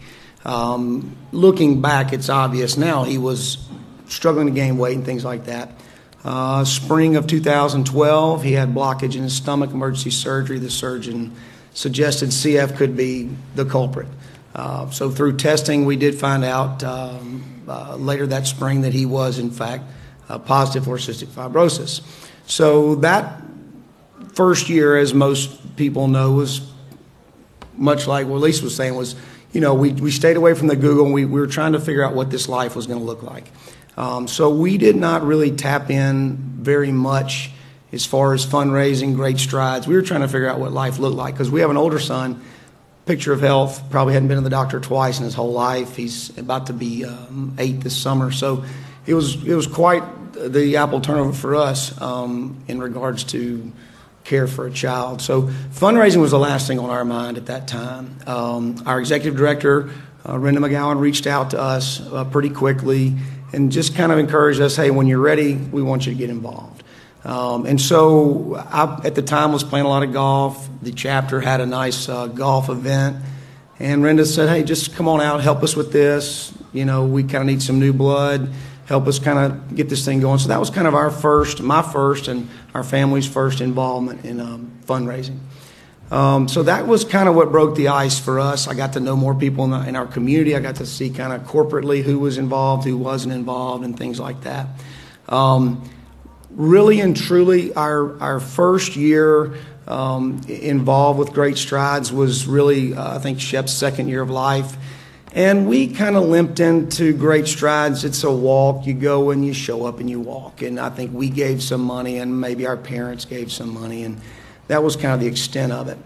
Um, looking back, it's obvious now he was struggling to gain weight and things like that. Uh, spring of 2012, he had blockage in his stomach, emergency surgery. The surgeon suggested CF could be the culprit. Uh, so through testing, we did find out um, uh, later that spring that he was, in fact, uh, positive for cystic fibrosis. So that first year, as most people know, was much like what Lisa was saying, was, you know, we, we stayed away from the Google and we, we were trying to figure out what this life was going to look like. Um, so we did not really tap in very much as far as fundraising, great strides. We were trying to figure out what life looked like because we have an older son, picture of health, probably hadn't been to the doctor twice in his whole life. He's about to be um, eight this summer. So it was, it was quite the apple turnover for us um, in regards to care for a child. So fundraising was the last thing on our mind at that time. Um, our executive director, uh, Renda McGowan, reached out to us uh, pretty quickly and just kind of encouraged us, hey, when you're ready, we want you to get involved. Um, and so I, at the time, was playing a lot of golf. The chapter had a nice uh, golf event. And Renda said, hey, just come on out, help us with this. You know, we kind of need some new blood. Help us kind of get this thing going. So that was kind of our first, my first, and our family's first involvement in um, fundraising. Um, so that was kind of what broke the ice for us. I got to know more people in, the, in our community. I got to see kind of corporately who was involved, who wasn't involved, and things like that. Um, really and truly, our, our first year um, involved with Great Strides was really, uh, I think, Shep's second year of life. And we kind of limped into Great Strides. It's a walk. You go and you show up and you walk. And I think we gave some money, and maybe our parents gave some money. And that was kind of the extent of it.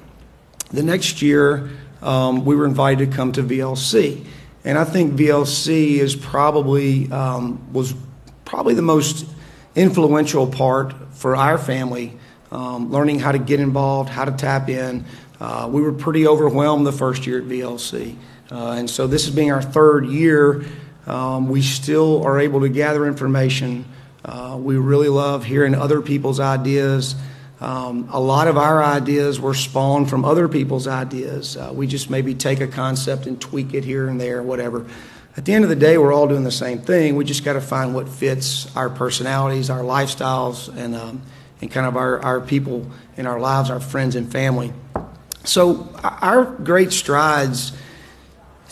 The next year, um, we were invited to come to VLC. And I think VLC is probably, um, was probably the most influential part for our family, um, learning how to get involved, how to tap in. Uh, we were pretty overwhelmed the first year at VLC. Uh, and so this is being our third year. Um, we still are able to gather information. Uh, we really love hearing other people's ideas. Um, a lot of our ideas were spawned from other people's ideas. Uh, we just maybe take a concept and tweak it here and there, whatever. At the end of the day, we're all doing the same thing. We just got to find what fits our personalities, our lifestyles, and, um, and kind of our, our people in our lives, our friends and family. So, our great strides,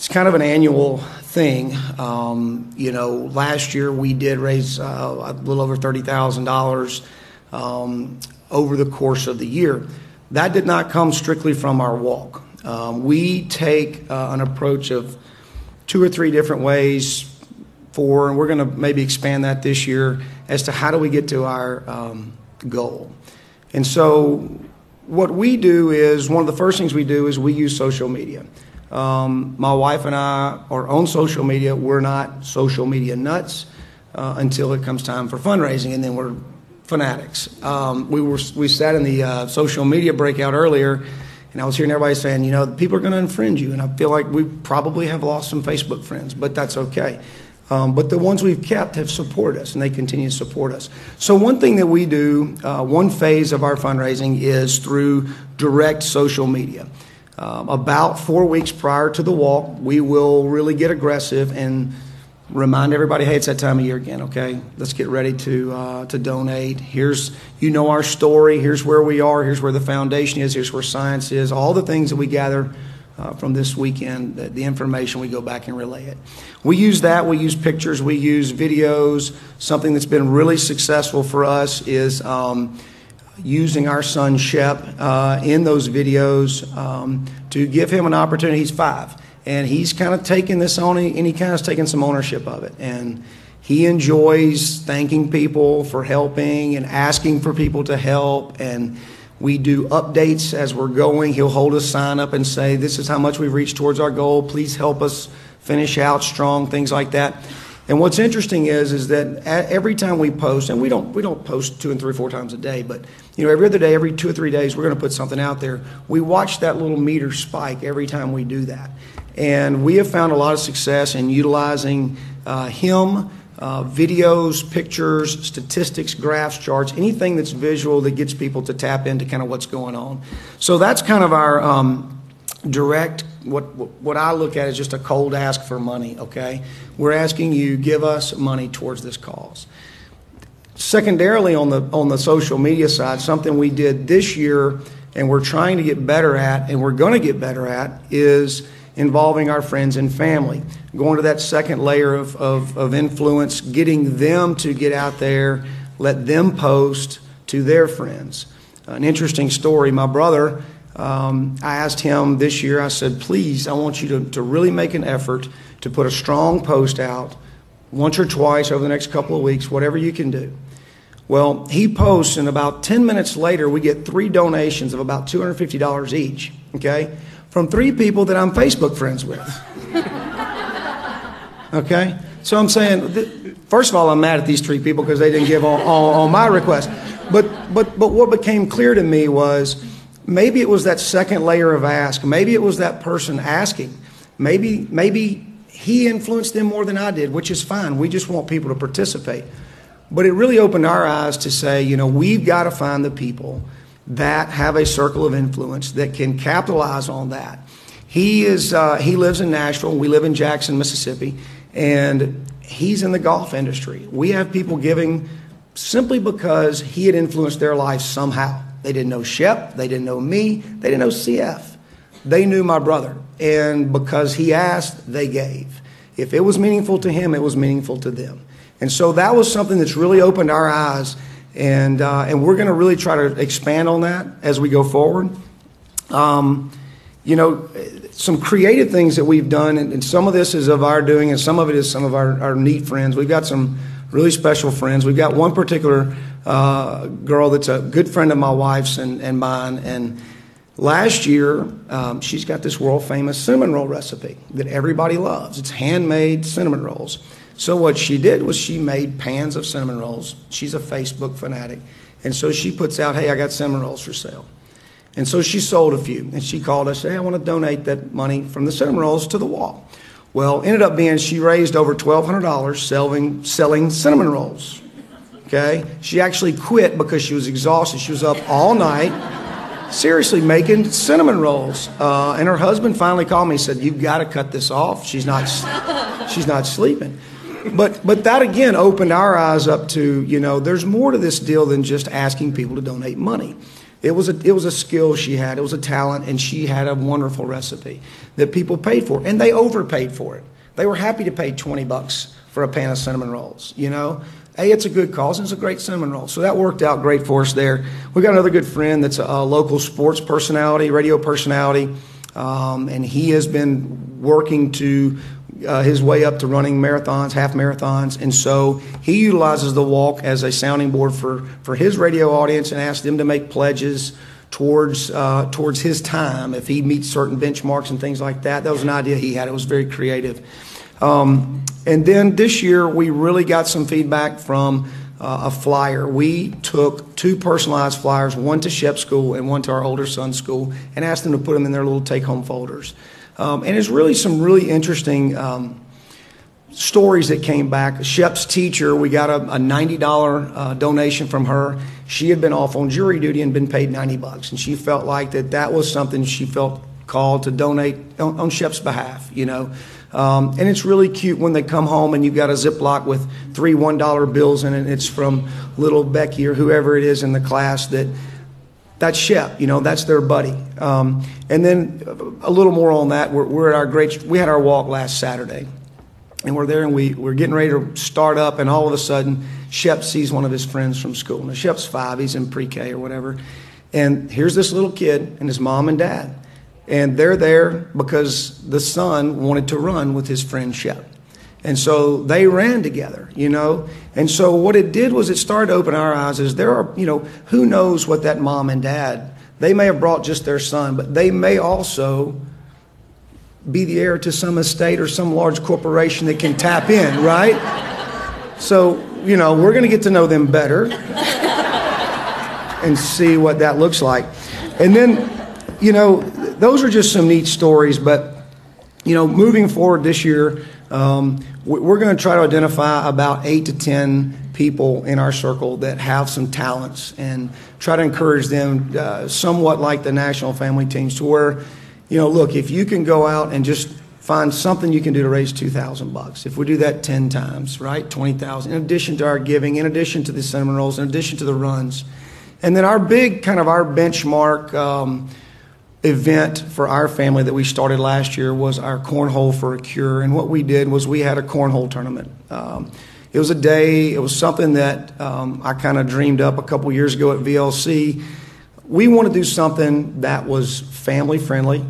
it's kind of an annual thing. Um, you know, last year we did raise uh, a little over $30,000 um, over the course of the year. That did not come strictly from our walk. Um, we take uh, an approach of two or three different ways for, and we're going to maybe expand that this year as to how do we get to our um, goal. And so, what we do is one of the first things we do is we use social media. Um, my wife and I are on social media. We're not social media nuts uh, until it comes time for fundraising, and then we're fanatics. Um, we were we sat in the uh, social media breakout earlier, and I was hearing everybody saying, you know, people are going to infringe you, and I feel like we probably have lost some Facebook friends, but that's okay. Um, but the ones we've kept have supported us, and they continue to support us. So one thing that we do, uh, one phase of our fundraising is through direct social media. Um, about four weeks prior to the walk, we will really get aggressive and remind everybody, hey, it's that time of year again, okay? Let's get ready to, uh, to donate. Here's, you know our story. Here's where we are. Here's where the foundation is. Here's where science is. All the things that we gather uh, from this weekend, the, the, information, we go back and relay it. We use that. We use pictures. We use videos. Something that's been really successful for us is um, using our son Shep uh, in those videos um, to give him an opportunity. He's five and he's kind of taken this on and he kind of taken some ownership of it. And he enjoys thanking people for helping and asking for people to help and we do updates as we're going. He'll hold a sign up and say this is how much we've reached towards our goal. Please help us finish out strong things like that. And what's interesting is is that every time we post and we don't we don't post two and three four times a day but you know every other day every two or three days we're going to put something out there we watch that little meter spike every time we do that and we have found a lot of success in utilizing uh, him, uh, videos, pictures, statistics, graphs, charts, anything that's visual that gets people to tap into kind of what's going on. So that's kind of our um, direct, what, what I look at is just a cold ask for money, okay? We're asking you, give us money towards this cause. Secondarily, on the, on the social media side, something we did this year and we're trying to get better at, and we're going to get better at, is involving our friends and family. Going to that second layer of, of, of influence, getting them to get out there, let them post to their friends. An interesting story my brother, um, I asked him this year, I said, please, I want you to, to really make an effort to put a strong post out once or twice over the next couple of weeks, whatever you can do. Well, he posts, and about 10 minutes later, we get three donations of about $250 each. Okay? from three people that I'm Facebook friends with. Okay? So I'm saying, first of all, I'm mad at these three people because they didn't give on, on, my request. But, but, but what became clear to me was maybe it was that second layer of ask. Maybe it was that person asking. Maybe, maybe he influenced them more than I did, which is fine. We just want people to participate. But it really opened our eyes to say, you know, we've got to find the people that have a circle of influence that can capitalize on that. He is uh, he lives in Nashville. We live in Jackson, Mississippi, and he's in the golf industry. We have people giving simply because he had influenced their life somehow. They didn't know Shep, they didn't know me, they didn't know CF. They knew my brother, and because he asked, they gave. If it was meaningful to him, it was meaningful to them. And so that was something that's really opened our eyes and, uh, and we're going to really try to expand on that as we go forward. Um, you know, some creative things that we've done, and, and, some of this is of our doing, and some of it is some of our, our neat friends. We've got some really special friends. We've got one particular uh, girl that's a good friend of my wife's and, and mine, and last year um, she's got this world famous cinnamon roll recipe that everybody loves. It's handmade cinnamon rolls. So what she did was she made pans of cinnamon rolls. She's a Facebook fanatic. And so she puts out, hey, I got cinnamon rolls for sale. And so she sold a few. And she called us, hey, I want to donate that money from the cinnamon rolls to the wall. Well, ended up being she raised over $1,200 selling, selling cinnamon rolls. Okay? She actually quit because she was exhausted. She was up all night, seriously making cinnamon rolls. Uh, and her husband finally called me and said, You've got to cut this off. She's not, she's not sleeping but but that again opened our eyes up to you know there's more to this deal than just asking people to donate money. It was a it was a skill she had. It was a talent, and she had a wonderful recipe that people paid for, and they overpaid for it. They were happy to pay twenty bucks for a pan of cinnamon rolls. You know, hey, it's a good cause, and it's a great cinnamon roll. So that worked out great for us there. We got another good friend that's a, local sports personality, radio personality. Um, and he has been working to uh, his way up to running marathons, half marathons, and so he utilizes the walk as a sounding board for, for his radio audience and asks them to make pledges towards uh, towards his time if he meets certain benchmarks and things like that. That was an idea he had. It was very creative. Um, and then this year we really got some feedback from uh, a flyer. We took two personalized flyers, one to Shep School and one to our older son's school, and asked them to put them in their little take-home folders. Um, and it's really some really interesting um, stories that came back. Shep's teacher, we got a, a $90 uh, donation from her. She had been off on jury duty and been paid 90 bucks, and she felt like that that was something she felt called to donate on, on Shep's behalf, you know. Um, and it's really cute when they come home and you've got a Ziploc with three $1 bills in it. It's from little Becky or whoever it is in the class that that's Shep, you know, that's their buddy. Um, and then a little more on that. We're, we're, at our great, we had our walk last Saturday. And we're there and we, we're getting ready to start up, and all of a sudden, Shep sees one of his friends from school. Now, Shep's five, he's in pre K or whatever. And here's this little kid and his mom and dad. And they're there because the son wanted to run with his friend Shep. And so they ran together, you know. And so what it did was it started to open our eyes is there are, you know, who knows what that mom and dad, they may have brought just their son, but they may also be the heir to some estate or some large corporation that can tap in, right? So, you know, we're going to get to know them better and see what that looks like. And then, you know, those are just some neat stories, but, you know, moving forward this year, um, we're going to try to identify about eight to 10 people in our circle that have some talents and try to encourage them, uh, somewhat like the national family teams, to where, you know, look, if you can go out and just find something you can do to raise 2000 bucks if we do that 10 times right 20000 in addition to our giving in addition to the cinnamon rolls in addition to the runs. And then our big kind of our benchmark um, event for our family that we started last year was our cornhole for a cure. And what we did was we had a cornhole tournament. Um, it was a day, it was something that um, I kind of dreamed up a couple years ago at VLC. We want to do something that was family friendly.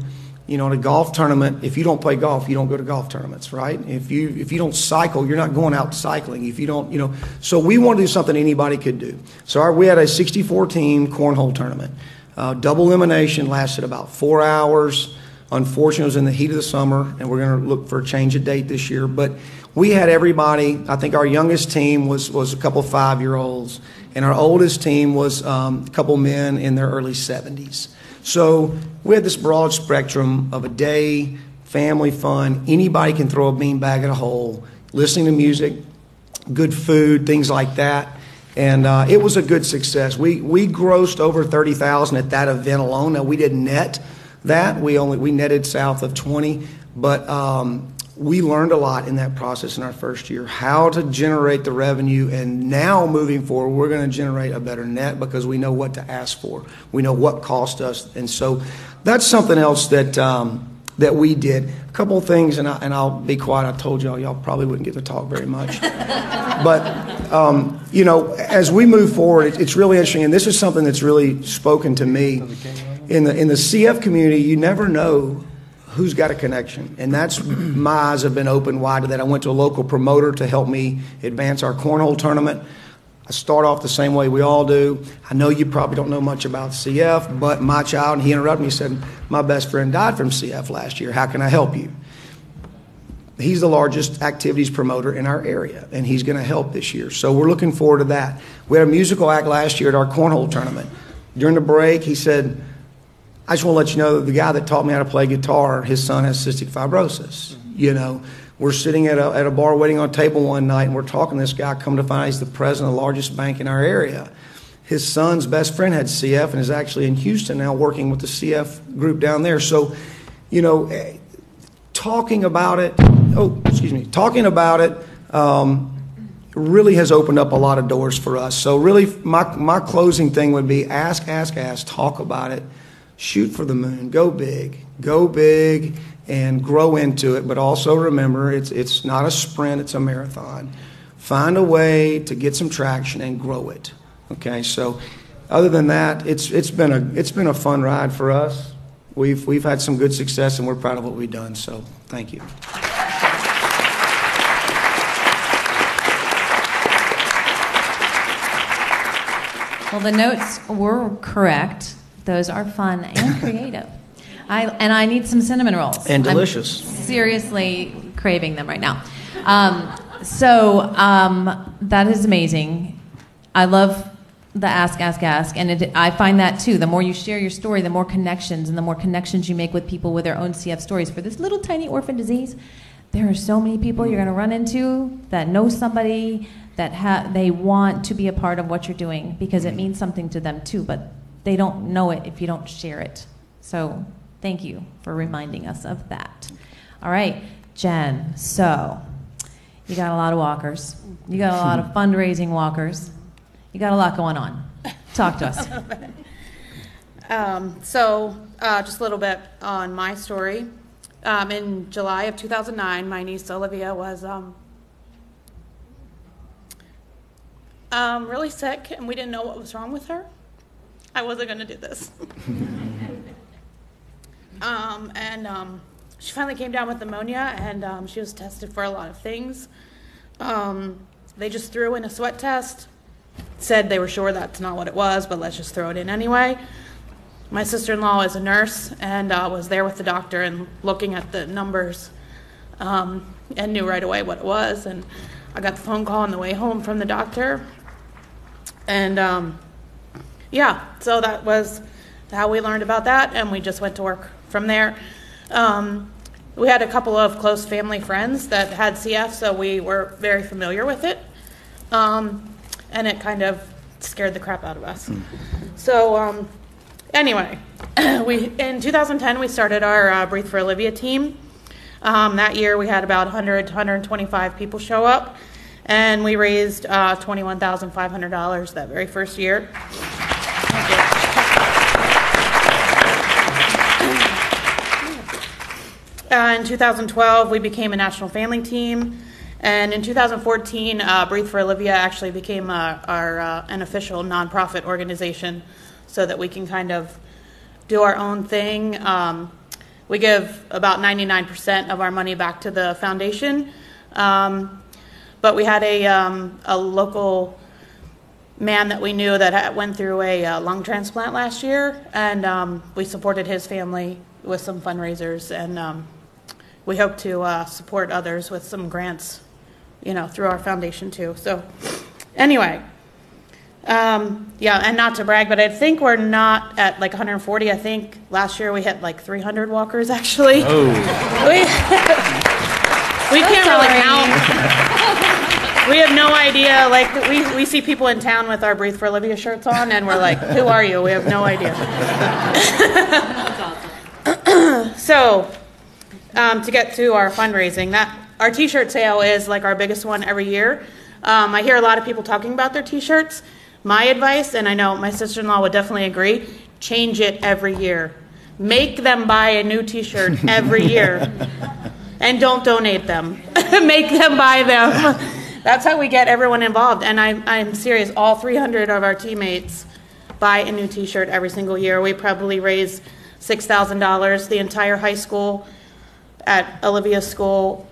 You know, in a golf tournament, if you don't play golf, you don't go to golf tournaments, right? If you if you don't cycle, you're not going out cycling. If you don't, you know, so we want to do something anybody could do. So our, we had a 64 team cornhole tournament. Uh, double elimination lasted about four hours. Unfortunately, it was in the heat of the summer, and we're going to look for a change of date this year. But we had everybody. I think our youngest team was was a couple five year olds, and our oldest team was um, a couple men in their early 70s. So we had this broad spectrum of a day, family fun. Anybody can throw a beanbag at a hole, listening to music, good food, things like that and uh, it was a good success. We we grossed over thirty thousand at that event alone. Now we didn't net that. We only we netted south of twenty, but um, we learned a lot in that process in our first year. How to generate the revenue, and now moving forward, we're going to generate a better net because we know what to ask for. We know what cost us, and so that's something else that. Um, that we did. A couple of things, and, I, will be quiet. I told y'all, y'all probably wouldn't get to talk very much. but, um, you know, as we move forward, it, it's really interesting, and this is something that's really spoken to me. In the, in the CF community, you never know who's got a connection. And that's my eyes have been open wide to that. I went to a local promoter to help me advance our cornhole tournament. I start off the same way we all do. I know you probably don't know much about CF, but my child, and he interrupted me, he said, My best friend died from CF last year. How can I help you? He's the largest activities promoter in our area, and he's going to help this year. So we're looking forward to that. We had a musical act last year at our cornhole tournament. During the break, he said, I just want to let you know that the guy that taught me how to play guitar, his son has cystic fibrosis. You know, we're sitting at a, at a bar waiting on a table one night and we're talking to this guy, come to find he's the president of the largest bank in our area. His son's best friend had CF and is actually in Houston now working with the CF group down there. So, you know, eh, talking about it, oh, excuse me, talking about it um, really has opened up a lot of doors for us. So, really, my, my closing thing would be ask, ask, ask, talk about it, shoot for the moon, go big, go big and grow into it. But also remember, it's, it's not a sprint, it's a marathon. Find a way to get some traction and grow it. Okay, so other than that, it's, it's, been, a, it's been a fun ride for us. we've, we've had some good success, and we're proud of what we've done, so thank you. Well, the notes were correct. Those are fun and creative. I, and I need some cinnamon rolls. And I'm delicious. seriously craving them right now. Um, so um, that is amazing. I love the ask, ask, ask, and it, I find that too. The more you share your story, the more connections, and the more connections you make with people with their own CF stories. For this little tiny orphan disease, there are so many people you're going to run into that know somebody that ha- they want to be a part of what you're doing because it means something to them too, but they don't know it if you don't share it. So thank you for reminding us of that. All right, Jen. So you got a lot of walkers. You got a lot of fundraising walkers. You got a lot going on. Talk to us. Um, so, uh, just a little bit on my story. Um, in July of 2009, my niece Olivia was um, um, really sick, and we didn't know what was wrong with her. I wasn't going to do this. um, and um, she finally came down with pneumonia, and um, she was tested for a lot of things. Um, they just threw in a sweat test, said they were sure that's not what it was, but let's just throw it in anyway. My sister in law is a nurse and uh, was there with the doctor and looking at the numbers um, and knew right away what it was. And I got the phone call on the way home from the doctor. And um, yeah, so that was how we learned about that, and we just went to work from there. Um, we had a couple of close family friends that had CF, so we were very familiar with it. Um, and it kind of scared the crap out of us. So, um, anyway, we in 2010 we started our uh, Breathe for Olivia team. Um, that year we had about 100 to 125 people show up, and we raised uh, $21,500 that very first year. Uh, in 2012, we became a national family team. And in 2014, uh, Breathe for Olivia actually became uh, our uh, an official nonprofit organization, so that we can kind of do our own thing. Um, we give about 99% of our money back to the foundation, um, but we had a um, a local man that we knew that went through a uh, lung transplant last year, and um, we supported his family with some fundraisers, and um, we hope to uh, support others with some grants, you know, through our foundation too. So, anyway, um, yeah, and not to brag, but I think we're not at like 140. I think last year we hit like 300 walkers actually. Oh. We, we can't really count. We have no idea. Like we, we see people in town with our Breathe for Olivia shirts on, and we're like, "Who are you?" We have no idea. so, um, to get to our fundraising, that our T-shirt sale is like our biggest one every year. Um, I hear a lot of people talking about their T-shirts. My advice, and I know my sister-in-law would definitely agree, change it every year. Make them buy a new T-shirt every year, and don't donate them. Make them buy them. That's how we get everyone involved. And I'm, I'm serious. All 300 of our teammates buy a new T-shirt every single year. We probably raise six thousand dollars. The entire high school at Olivia School,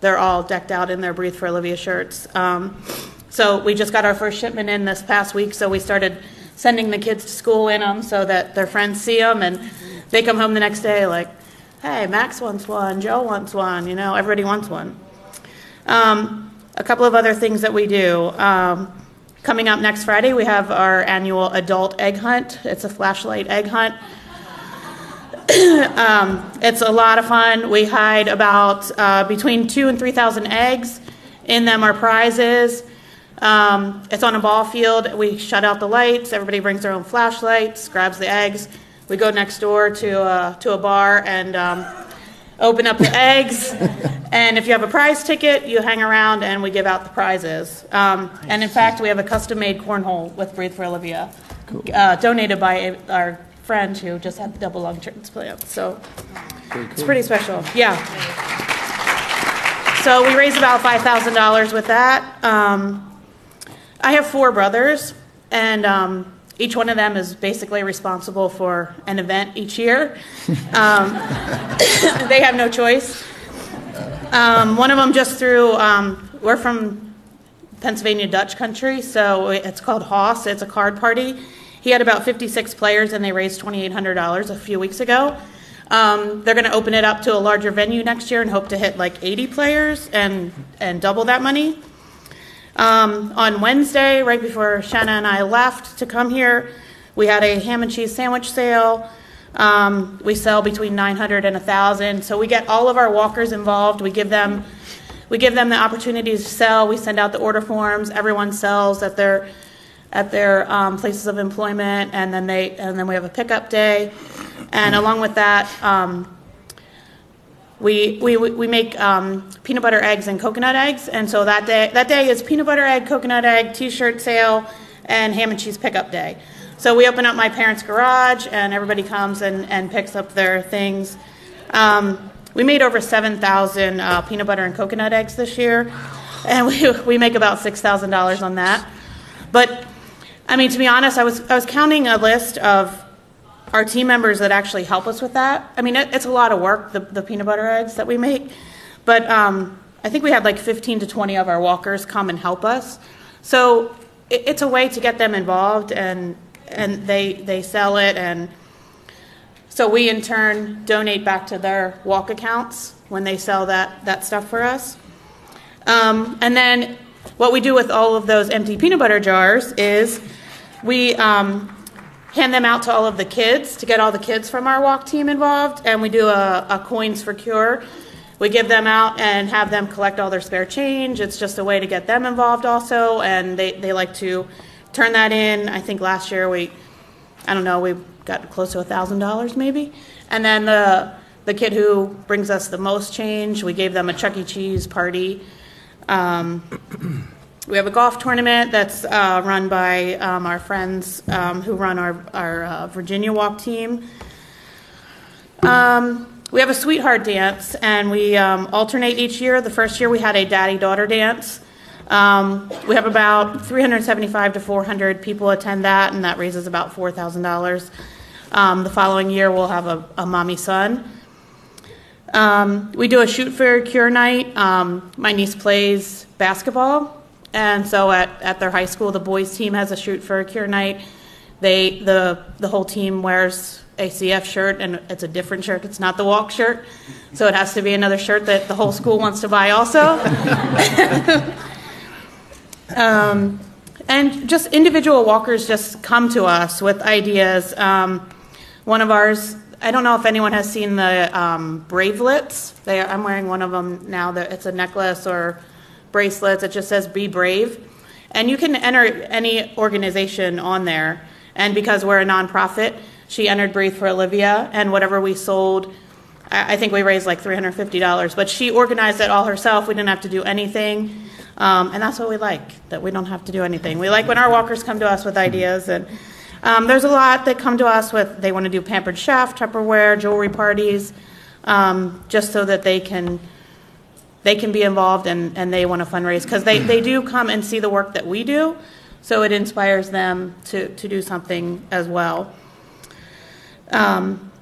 they're all decked out in their Breathe for Olivia shirts. Um, so we just got our first shipment in this past week. So we started sending the kids to school in them so that their friends see them and they come home the next day like, "Hey, Max wants one. Joe wants one. You know, everybody wants one." Um, a couple of other things that we do. Um, coming up next Friday, we have our annual adult egg hunt. It's a flashlight egg hunt. um, it's a lot of fun. We hide about uh, between two and three thousand eggs. In them are prizes. Um, it's on a ball field. We shut out the lights. Everybody brings their own flashlights, grabs the eggs. We go next door to uh, to a bar and um, open up the eggs. And if you have a prize ticket, you hang around and we give out the prizes. Um, and in fact, we have a custom made cornhole with Breathe for Olivia, uh, donated by our friend who just had the double lung transplant. So it's pretty special. Yeah. So we raised about $5,000 with that. Um, I have four brothers, and um, each one of them is basically responsible for an event each year. Um, they have no choice. Um, one of them just threw, um, we're from Pennsylvania Dutch country, so it's called Hoss. It's a card party. He had about 56 players and they raised $2,800 a few weeks ago. Um, they're going to open it up to a larger venue next year and hope to hit like 80 players and, and double that money. Um, on Wednesday, right before Shanna and I left to come here, we had a ham and cheese sandwich sale. Um, we sell between 900 and 1,000. So we get all of our walkers involved. We give them we give them the opportunities to sell. We send out the order forms. Everyone sells at their at their um, places of employment, and then they and then we have a pickup day. And along with that, um, we, we, we make um, peanut butter eggs and coconut eggs, and so that day that day is peanut butter egg, coconut egg, T-shirt sale, and ham and cheese pickup day. So we open up my parents' garage, and everybody comes and, and picks up their things. Um, we made over 7,000 uh, peanut butter and coconut eggs this year, and we, we make about $6,000 on that. But I mean, to be honest, I was, I was counting a list of our team members that actually help us with that. I mean, it, it's a lot of work, the, the peanut butter eggs that we make, but um, I think we had like 15 to 20 of our walkers come and help us. So it, it's a way to get them involved, and and they they sell it, and so we in turn donate back to their walk accounts when they sell that that stuff for us. Um, and then what we do with all of those empty peanut butter jars is we um, hand them out to all of the kids to get all the kids from our walk team involved, and we do a, a coins for cure. We give them out and have them collect all their spare change. It's just a way to get them involved also, and they, they like to turn that in. I think last year we, I don't know, we got close to a thousand dollars maybe, and then the the kid who brings us the most change, we gave them a Chuck E. Cheese party. Um, we have a golf tournament that's uh, run by um, our friends um, who run our, our uh, Virginia Walk team. Um, we have a sweetheart dance, and we um, alternate each year. The first year we had a daddy daughter dance. Um, we have about 375 to 400 people attend that, and that raises about $4,000. Um, the following year we'll have a, a mommy son. we do a shoot for cure night. my niece plays basketball, and so at, at their high school, the boys team has a shoot for a cure night. They the the whole team wears a CF shirt, and it's a different shirt. It's not the walk shirt, so it has to be another shirt that the whole school wants to buy also. um, and just individual walkers just come to us with ideas. Um, one of ours, I don't know if anyone has seen the um, bravelets. They, I'm wearing one of them now. That it's a necklace or bracelets. It just says "Be Brave," and you can enter any organization on there. And because we're a nonprofit, she entered Breathe for Olivia, and whatever we sold, I think we raised like $350. But she organized it all herself. We didn't have to do anything. Um, and that's what we like, that we don't have to do anything. We like when our walkers come to us with ideas. And um, there's a lot that come to us with, they want to do pampered chef, Tupperware, jewelry parties, um, just so that they can they can be involved and, and they want to fundraise because they, they do come and see the work that we do. So it inspires them to, to do something as well. Um,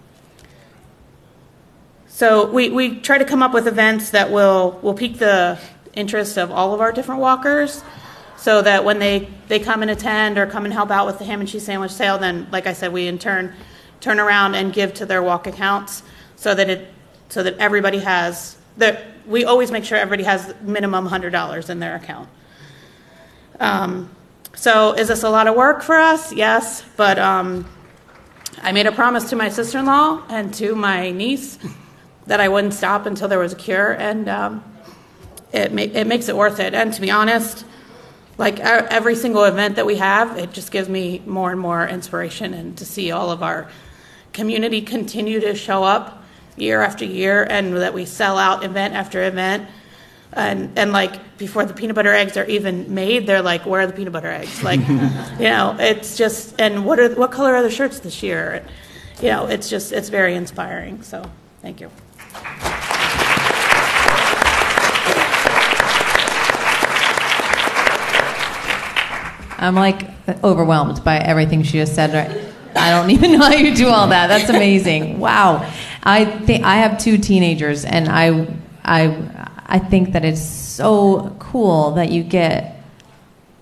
so we, we try to come up with events that will, will pique the interest of all of our different walkers so that when they, they come and attend or come and help out with the ham and cheese sandwich sale, then, like I said, we in turn turn around and give to their walk accounts so that, it, so that everybody has the, we always make sure everybody has minimum $100 in their account. Um, so is this a lot of work for us? Yes, but um, I made a promise to my sister-in-law and to my niece that I wouldn't stop until there was a cure, and um, it, ma- it makes it worth it. And to be honest, like every single event that we have, it just gives me more and more inspiration, and to see all of our community continue to show up year after year, and that we sell out event after event. And, and like before the peanut butter eggs are even made, they're like, "Where are the peanut butter eggs?" Like, you know, it's just. And what are what color are the shirts this year? You know, it's just it's very inspiring. So, thank you. I'm like overwhelmed by everything she just said. Right? I don't even know how you do all that. That's amazing. Wow. I think I have two teenagers, and I, I, I think that it's so cool that you get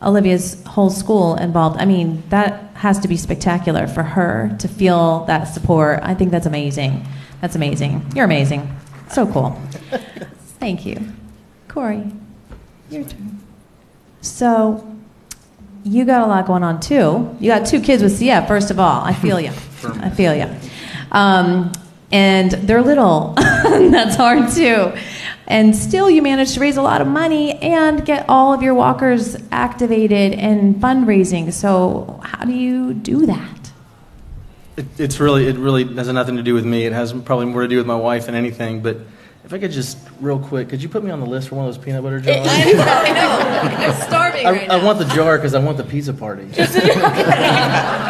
Olivia's whole school involved. I mean, that has to be spectacular for her to feel that support. I think that's amazing. That's amazing. You're amazing. So cool. Thank you. Corey, your turn. So, you got a lot going on too. You got two kids with CF, first of all. I feel you. I feel you. Um, and they're little. That's hard too. And still, you managed to raise a lot of money and get all of your walkers activated and fundraising. So, how do you do that? It, it's really, it really has nothing to do with me. It has probably more to do with my wife than anything. But if I could just real quick, could you put me on the list for one of those peanut butter jars? I know. I'm starving I, right I now. want the jar because I want the pizza party. You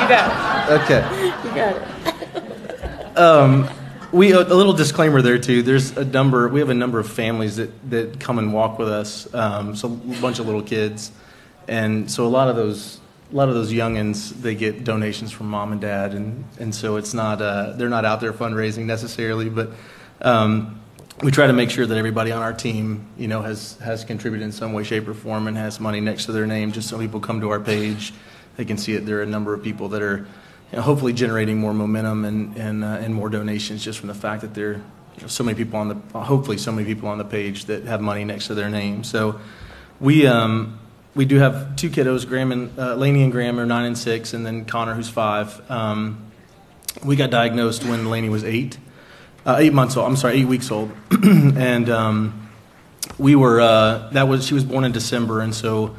got it. Okay. it. You got it. Um, we a little disclaimer there too. There's a number. We have a number of families that that come and walk with us. Um, so a bunch of little kids, and so a lot of those a lot of those youngins they get donations from mom and dad, and and so it's not uh, they're not out there fundraising necessarily, but. Um, we try to make sure that everybody on our team, you know, has has contributed in some way, shape, or form, and has money next to their name, just so people come to our page, they can see it. There are a number of people that are, you know, hopefully generating more momentum and and uh, and more donations just from the fact that there, are you know, so many people on the, hopefully so many people on the page that have money next to their name. So, we um we do have two kiddos, Graham and uh, Laney and Graham are nine and six, and then Connor who's five. Um, we got diagnosed when Laney was eight uh, eight months old. I'm sorry, eight weeks old, and um, we were uh, that was she was born in December, and so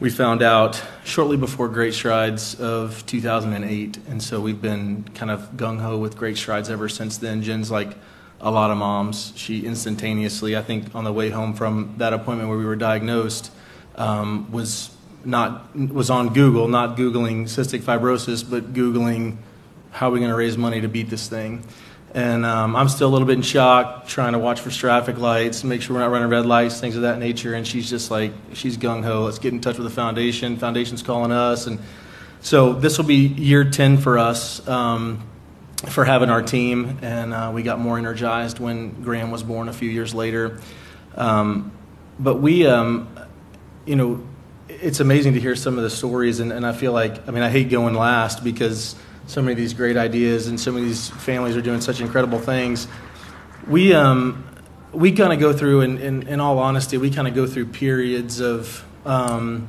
we found out shortly before Great Strides of 2008, and so we've been kind of gung ho with Great Strides ever since then. Jen's like a lot of moms. She instantaneously, I think, on the way home from that appointment where we were diagnosed, um, was not was on Google, not googling cystic fibrosis, but googling how are we going to raise money to beat this thing. And um, I'm still a little bit in shock, trying to watch for traffic lights, make sure we're not running red lights, things of that nature. And she's just like, she's gung ho. Let's get in touch with the foundation. Foundation's calling us, and so this will be year 10 for us um, for having our team. And uh, we got more energized when Graham was born a few years later. Um, but we, um, you know, it's amazing to hear some of the stories, and, and I feel like, I mean, I hate going last because so many of these great ideas and so many of these families are doing such incredible things. We, um, we kind of go through, in, in, in all honesty, we kind of go through periods of, um,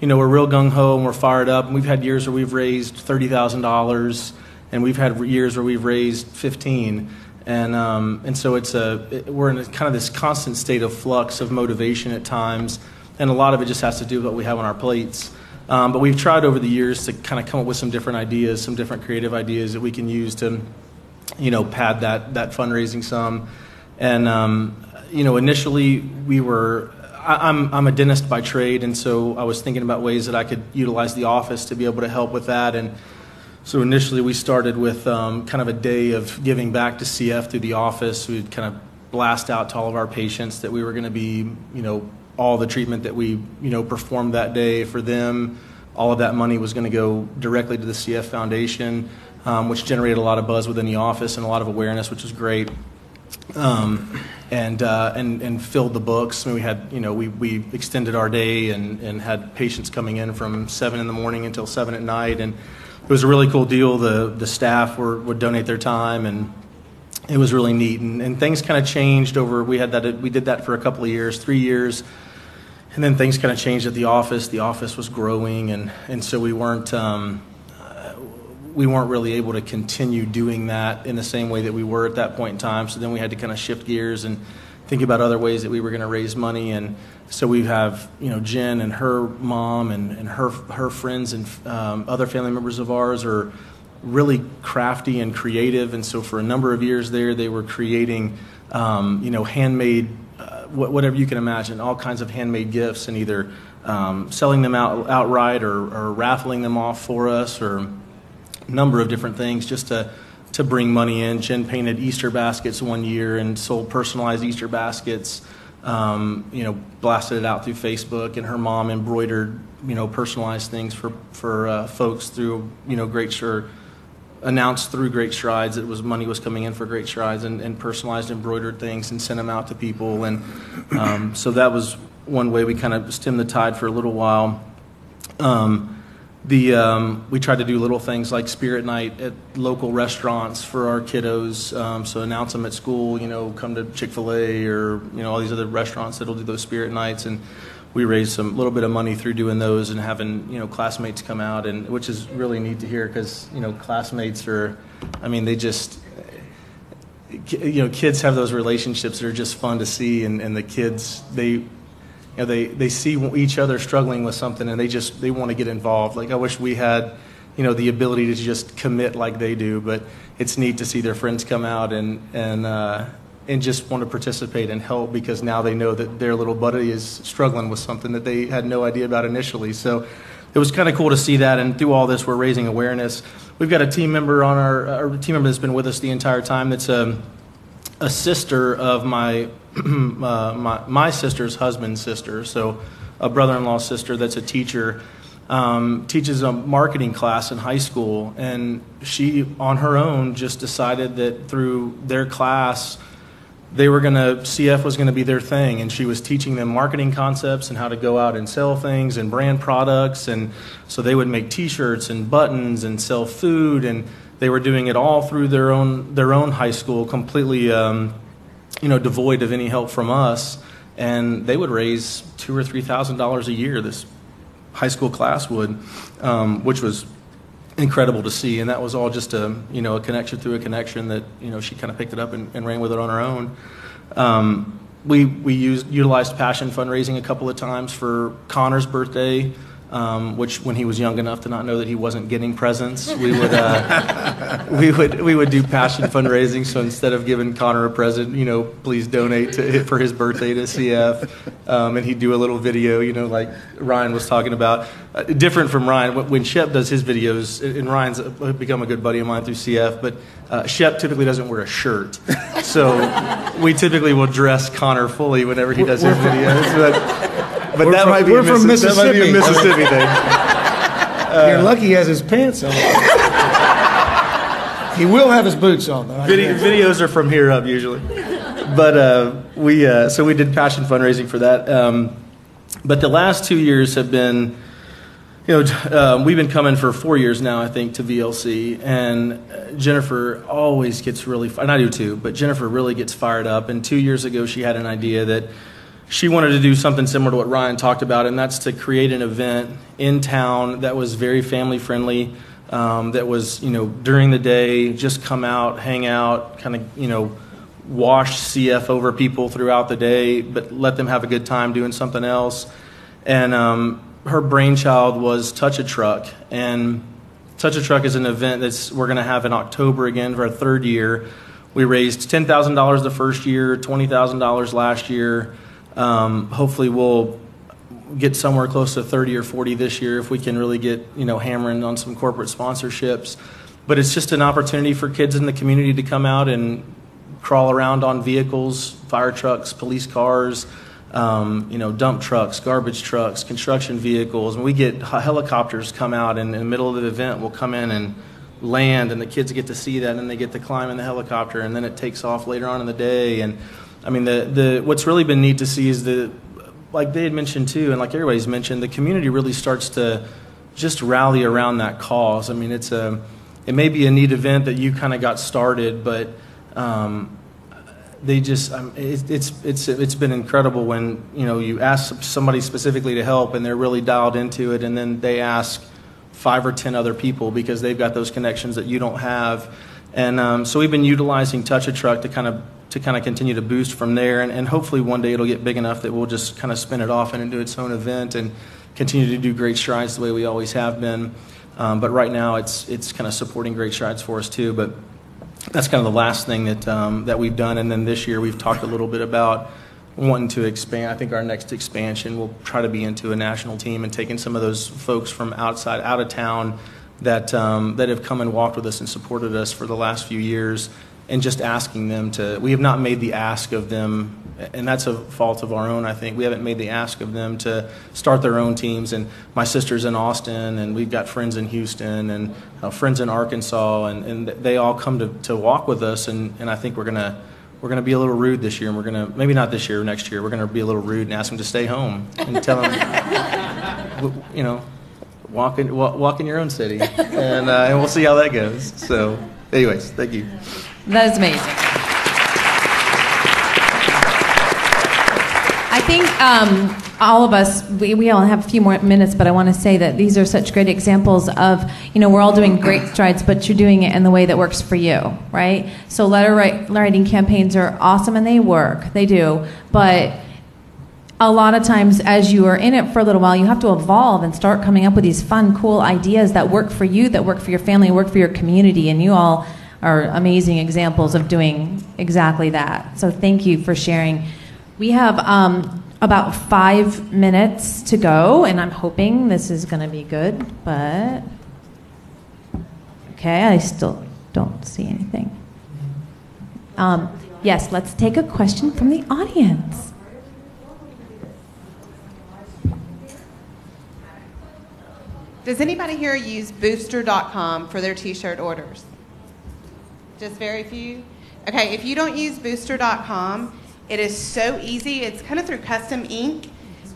you know, we're real gung ho and we're fired up. And we've had years where we've raised thirty thousand dollars, and we've had years where we've raised fifteen. And um, and so it's a it, we're in a, kind of this constant state of flux of motivation at times, and a lot of it just has to do with what we have on our plates. Um, but we've tried over the years to kind of come up with some different ideas, some different creative ideas that we can use to, you know, pad that that fundraising sum. And um, you know, initially we were. I'm I'm a dentist by trade, and so I was thinking about ways that I could utilize the office to be able to help with that. And so initially we started with um, kind of a day of giving back to CF through the office. We'd kind of blast out to all of our patients that we were going to be, you know, all the treatment that we, you know, performed that day for them. All of that money was going to go directly to the CF Foundation, um, which generated a lot of buzz within the office and a lot of awareness, which was great. Um, and, uh, and, and filled the books. I mean, we had, you know, we, we extended our day and, and had patients coming in from 7 in the morning until 7 at night. And it was a really cool deal. The, the staff were, would donate their time, and it was really neat. And, and things kind of changed over, we, had that, we did that for a couple of years, three years. And then things kind of changed at the office. The office was growing, and, and so we weren't, um, uh, we weren't really able to continue doing that in the same way that we were at that point in time. So then we had to kind of shift gears and think about other ways that we were going to raise money. And so we have, you know, Jen and her mom and, and her, her friends and um, other family members of ours are really crafty and creative. And so for a number of years there, they were creating, um, you know, handmade, wh- whatever you can imagine, all kinds of handmade gifts and either um, selling them out outright or, or raffling them off for us or a number of different things just to to bring money in. Jen painted Easter baskets one year and sold personalized Easter baskets. Um, you know, blasted it out through Facebook, and her mom embroidered you know, personalized things for for uh, folks through you know Great Sure announced through Great Strides it was money was coming in for Great Strides and, and personalized embroidered things and sent them out to people and um, so that was one way we kind of stemmed the tide for a little while. Um, the um, we tried to do little things like spirit night at local restaurants for our kiddos. Um, so announce them at school, you know, come to Chick Fil A or you know all these other restaurants that'll do those spirit nights, and we raised some little bit of money through doing those and having you know classmates come out, and which is really neat to hear because you know classmates are, I mean, they just you know kids have those relationships that are just fun to see, and, and the kids they you know, they, they see each other struggling with something and they just they want to get involved. Like I wish we had, you know, the ability to just commit like they do, but it's neat to see their friends come out and and uh, and just want to participate and help because now they know that their little buddy is struggling with something that they had no idea about initially. So it was kind of cool to see that. And through all this, we're raising awareness. We've got a team member on our, our team member that's been with us the entire time. That's a, a sister of my uh, my, my sister's husband's sister, so a brother-in-law sister that's a teacher, um, teaches a marketing class in high school. And she, on her own, just decided that through their class, they were going to, CF was going to be their thing. And she was teaching them marketing concepts and how to go out and sell things and brand products. And so they would make t shirts and buttons and sell food. And they were doing it all through their own, their own high school, completely. Um, you know, devoid of any help from us, and they would raise two or three thousand dollars a year. This high school class would, um, which was incredible to see, and that was all just a you know a connection through a connection that you know she kind of picked it up and, and, ran with it on her own. Um, we we used utilized passion fundraising a couple of times for Connor's birthday um, which when he was young enough to not know that he wasn't getting presents, we would uh, we would we would do passion fundraising. So instead of giving Connor a present, you know, please donate to, for his birthday to CF, um, and he'd do a little video, you know, like Ryan was talking about. Uh, different from Ryan, when Shep does his videos, and Ryan's become a good buddy of mine through CF, but uh, Shep typically doesn't wear a shirt, so we typically will dress Connor fully whenever he does his videos. But, but we're that from, might be we're a from Missi- Mississippi. That might be a Mississippi thing. You're lucky he has his pants on. he will have his boots on, though. Video, videos are from here up usually. But uh, we uh, so we did passion fundraising for that. Um, but the last two years have been, you know, um, we've been coming for four years now, I think, to VLC. And Jennifer always gets really, and I do too, but Jennifer really gets fired up. And two years ago, she had an idea that she wanted to do something similar to what Ryan talked about, and that's to create an event in town that was very family friendly. Um, that was, you know, during the day, just come out, hang out, kind of, you know, wash CF over people throughout the day, but let them have a good time doing something else. And um, her brainchild was Touch a Truck, and Touch a Truck is an event that's we're going to have in October again for our third year. We raised ten thousand dollars the first year, twenty thousand dollars last year. Um, hopefully, we'll get somewhere close to 30 or 40 this year if we can really get you know hammering on some corporate sponsorships. But it's just an opportunity for kids in the community to come out and crawl around on vehicles, fire trucks, police cars, um, you know, dump trucks, garbage trucks, construction vehicles. And we get helicopters come out, and in the middle of the event, we'll come in and land, and the kids get to see that, and then they get to climb in the helicopter, and then it takes off later on in the day. And I mean, the, the what's really been neat to see is the, like they had mentioned too, and like everybody's mentioned, the community really starts to just rally around that cause. I mean, it's a, it may be a neat event that you kind of got started, but um, they just, um, it, it's it's it's been incredible when you know you ask somebody specifically to help and they're really dialed into it, and then they ask five or ten other people because they've got those connections that you don't have. And um, so we've been utilizing Touch a Truck to kind of to kind of continue to boost from there. And, and hopefully one day it'll get big enough that we'll just kind of spin it off and into its own event and continue to do great strides the way we always have been. Um, but right now it's it's kind of supporting great strides for us too. But that's kind of the last thing that um, that we've done. And then this year we've talked a little bit about wanting to expand. I think our next expansion will try to be into a national team and taking some of those folks from outside, out of town, that um, that have come and walked with us and supported us for the last few years and just asking them to. We have not made the ask of them, and that's a fault of our own. I think we haven't made the ask of them to start their own teams. And my sister's in Austin, and we've got friends in Houston and uh, friends in Arkansas, and, and they all come to, to walk with us. And, and I think we're gonna we're gonna be a little rude this year, and we're gonna maybe not this year, next year. We're gonna be a little rude and ask them to stay home and tell them, you know, walk in walk, walk in your own city, and uh, and we'll see how that goes. So, anyways, thank you. That is amazing. I think um, all of us, we, we all have a few more minutes, but I want to say that these are such great examples of, you know, we're all doing great strides, but you're doing it in the way that works for you, right? So letter write, writing campaigns are awesome and they work, they do, but a lot of times as you are in it for a little while you have to evolve and start coming up with these fun cool ideas that work for you that work for your family work for your community and you all are amazing examples of doing exactly that. So thank you for sharing. We have um, about five minutes to go and i'm hoping this is going to be good but okay i still don't see anything. Um, yes let's take a question from the audience. Does anybody here use booster.com for their t shirt orders? Just very few? Okay, if you don't use booster.com, it is so easy. It's kind of through custom ink,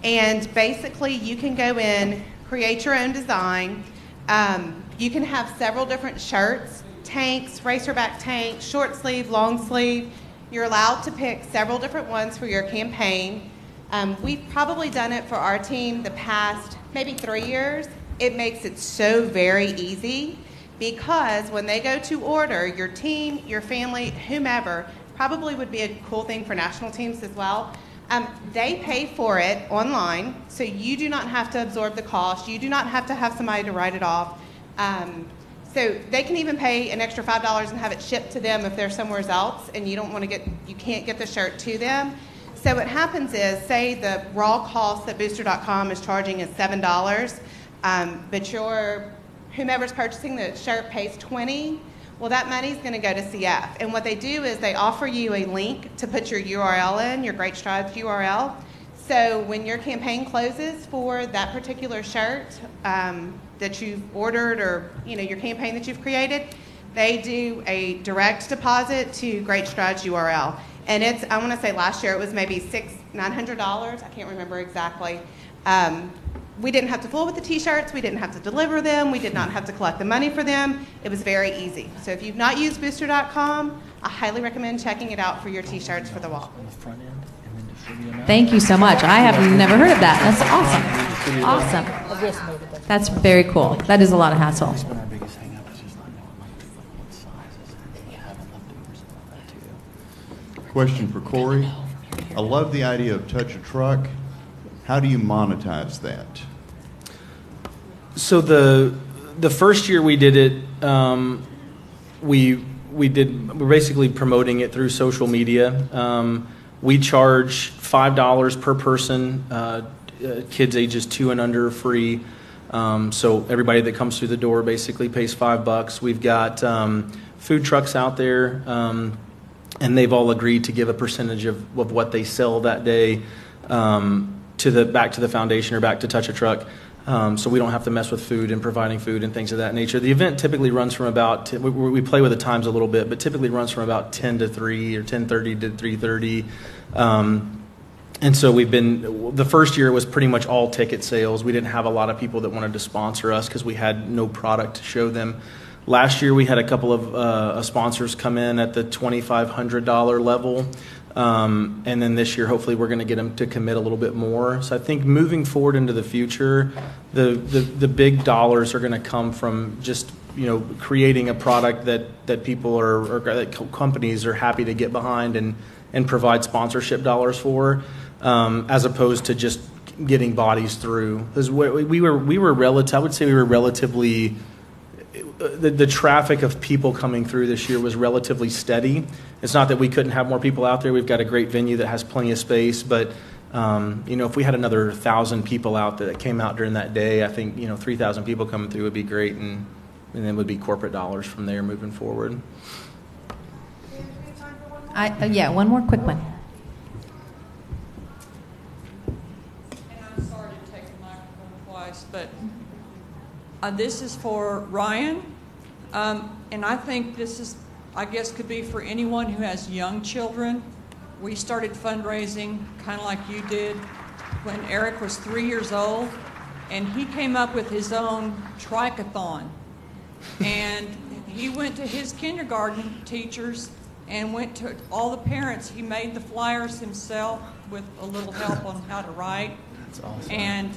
and basically you can go in, create your own design. Um, you can have several different shirts tanks, racerback tank, short sleeve, long sleeve. You're allowed to pick several different ones for your campaign. Um, we've probably done it for our team the past maybe three years it makes it so very easy because when they go to order, your team, your family, whomever, probably would be a cool thing for national teams as well. Um, they pay for it online, so you do not have to absorb the cost. You do not have to have somebody to write it off. Um, so they can even pay an extra five dollars and have it shipped to them if they're somewhere else, and you don't want to get, you can't get the shirt to them. So what happens is, say the raw cost that Booster.com is charging is seven dollars. Um, but your whomever's purchasing the shirt pays 20 well that money is going to go to cf and what they do is they offer you a link to put your url in your great strides url so when your campaign closes for that particular shirt um, that you've ordered or you know your campaign that you've created they do a direct deposit to great strides url and it's i want to say last year it was maybe six nine hundred dollars i can't remember exactly. Um, we didn't have to fool with the t-shirts. We didn't have to deliver them. We did not have to collect the money for them. It was very easy. So if you've not used booster.com i highly recommend checking it out for your t-shirts for the wall. Thank you so much. I have never heard of that. That's awesome. Awesome. That's very cool. That is a lot of hassle. Question for corey. I love the idea of touch a truck. How do you monetize that? So the the first year we did it, um, we we did we're basically promoting it through social media. Um, we charge five dollars per person, uh, uh, kids ages two and under free. Um, so everybody that comes through the door basically pays five bucks. We've got um, food trucks out there, um, and they've all agreed to give a percentage of, of what they sell that day. Um, to the back to the foundation or back to touch a truck. Um, so we don't have to mess with food and providing food and things of that nature. The event typically runs from about we, we, play with the times a little bit, but typically runs from about 10 to 3 or 10:30 to 3:30. Um, and so we've been the first year was pretty much all ticket sales. We didn't have a lot of people that wanted to sponsor us because we had no product to show them. Last year we had a couple of uh, sponsors come in at the $2,500 level. Um, and then this year, hopefully, we're going to get them to commit a little bit more. So I think moving forward into the future, the, the, the big dollars are going to come from just you know creating a product that, that people are or that companies are happy to get behind and, and provide sponsorship dollars for, um, as opposed to just getting bodies through. Because we, we were we were relative, I would say we were relatively the, the traffic of people coming through this year was relatively steady. It's not that we couldn't have more people out there. We've got a great venue that has plenty of space, but um, you know, if we had another thousand people out that came out during that day, I think you know, three thousand people coming through would be great, and and then would be corporate dollars from there moving forward. I, uh, yeah, one more quick one. And I'm sorry to take the microphone twice, but uh, this is for Ryan. Um, and I think this is, I guess, could be for anyone who has young children. We started fundraising kind of like you did when Eric was three years old, and he came up with his own triathlon. and he went to his kindergarten teachers and went to all the parents. He made the flyers himself with a little help on how to write. That's awesome. And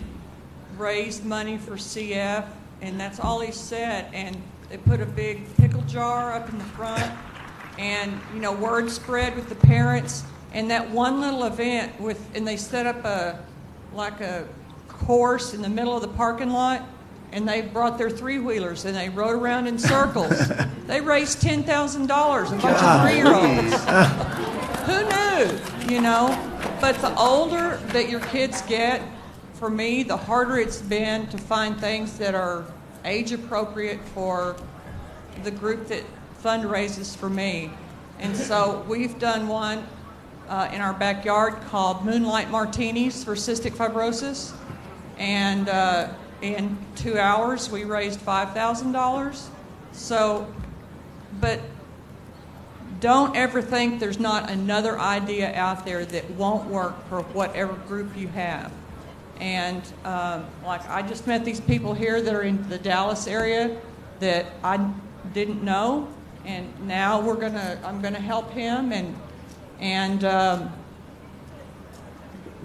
raised money for CF, and that's all he said. And they put a big pickle jar up in the front, and you know, word spread with the parents. And that one little event with, and they set up a like a course in the middle of the parking lot, and they brought their three wheelers and they rode around in circles. they raised ten thousand dollars. A bunch of three year olds. Who knew? You know. But the older that your kids get, for me, the harder it's been to find things that are age appropriate for the group that fundraises for me. And so we've done one uh, in our backyard called Moonlight Martinis for cystic fibrosis. And uh, in two hours, we raised $5,000. So, but don't ever think there's not another idea out there that won't work for whatever group you have. And um, like I just met these people here that are in the Dallas area that I didn't know, and now we're gonna I'm gonna help him and and um,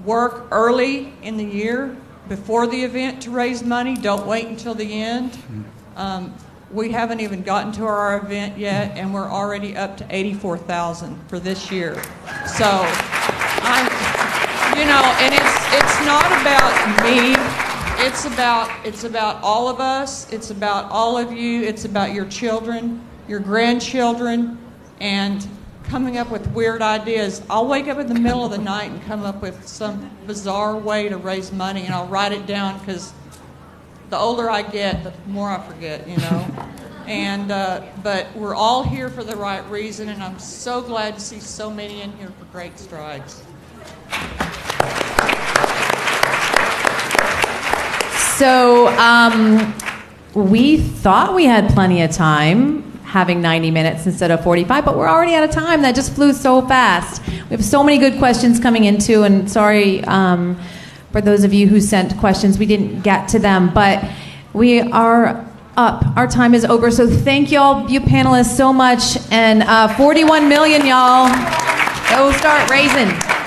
work early in the year before the event to raise money. Don't wait until the end. Um, we haven't even gotten to our event yet, and we're already up to 84,000 for this year. So, I'm, you know, and it's it's not about me. It's about it's about all of us. It's about all of you. It's about your children, your grandchildren, and coming up with weird ideas. I'll wake up in the middle of the night and come up with some bizarre way to raise money, and I'll write it down because the older I get, the more I forget, you know. And uh, but we're all here for the right reason, and I'm so glad to see so many in here for great strides. So um, we thought we had plenty of time, having 90 minutes instead of 45, but we're already out of time. That just flew so fast. We have so many good questions coming in, too, and sorry um, for those of you who sent questions, we didn't get to them, but we are up. Our time is over. So thank y'all, you panelists, so much. And uh, 41 million, y'all. Go start raising.